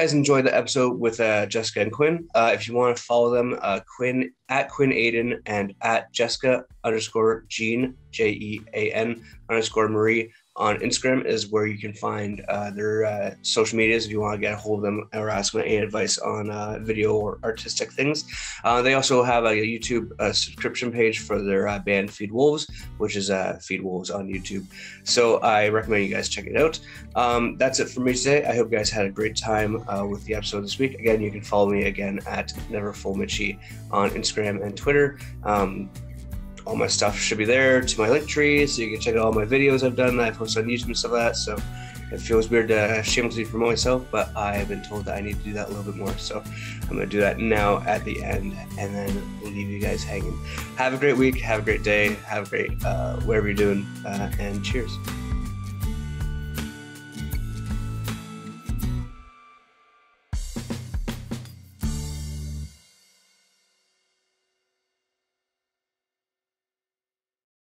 Guys enjoyed the episode with uh, Jessica and Quinn. Uh, if you want to follow them, uh, Quinn at Quinn Aden and at Jessica underscore Jean J E A N underscore Marie on Instagram is where you can find uh, their uh, social medias if you want to get a hold of them or ask them any advice on uh, video or artistic things. Uh, they also have a YouTube uh, subscription page for their uh, band Feed Wolves, which is Feed Wolves on YouTube. So I recommend you guys check it out. Um, that's it for me today. I hope you guys had a great time with the episode this week. Again, you can follow me again at Neverfullmitchie on Instagram and Twitter. Um, all my stuff should be there to my link tree, so you can check out all my videos I've done. I post on YouTube and stuff like that. So it feels weird to shamelessly promote myself, but I've been told that I need to do that a little bit more. So I'm gonna do that now at the end, and then we'll leave you guys hanging. Have a great week. Have a great day. Have a great uh, whatever you're doing, uh, and cheers.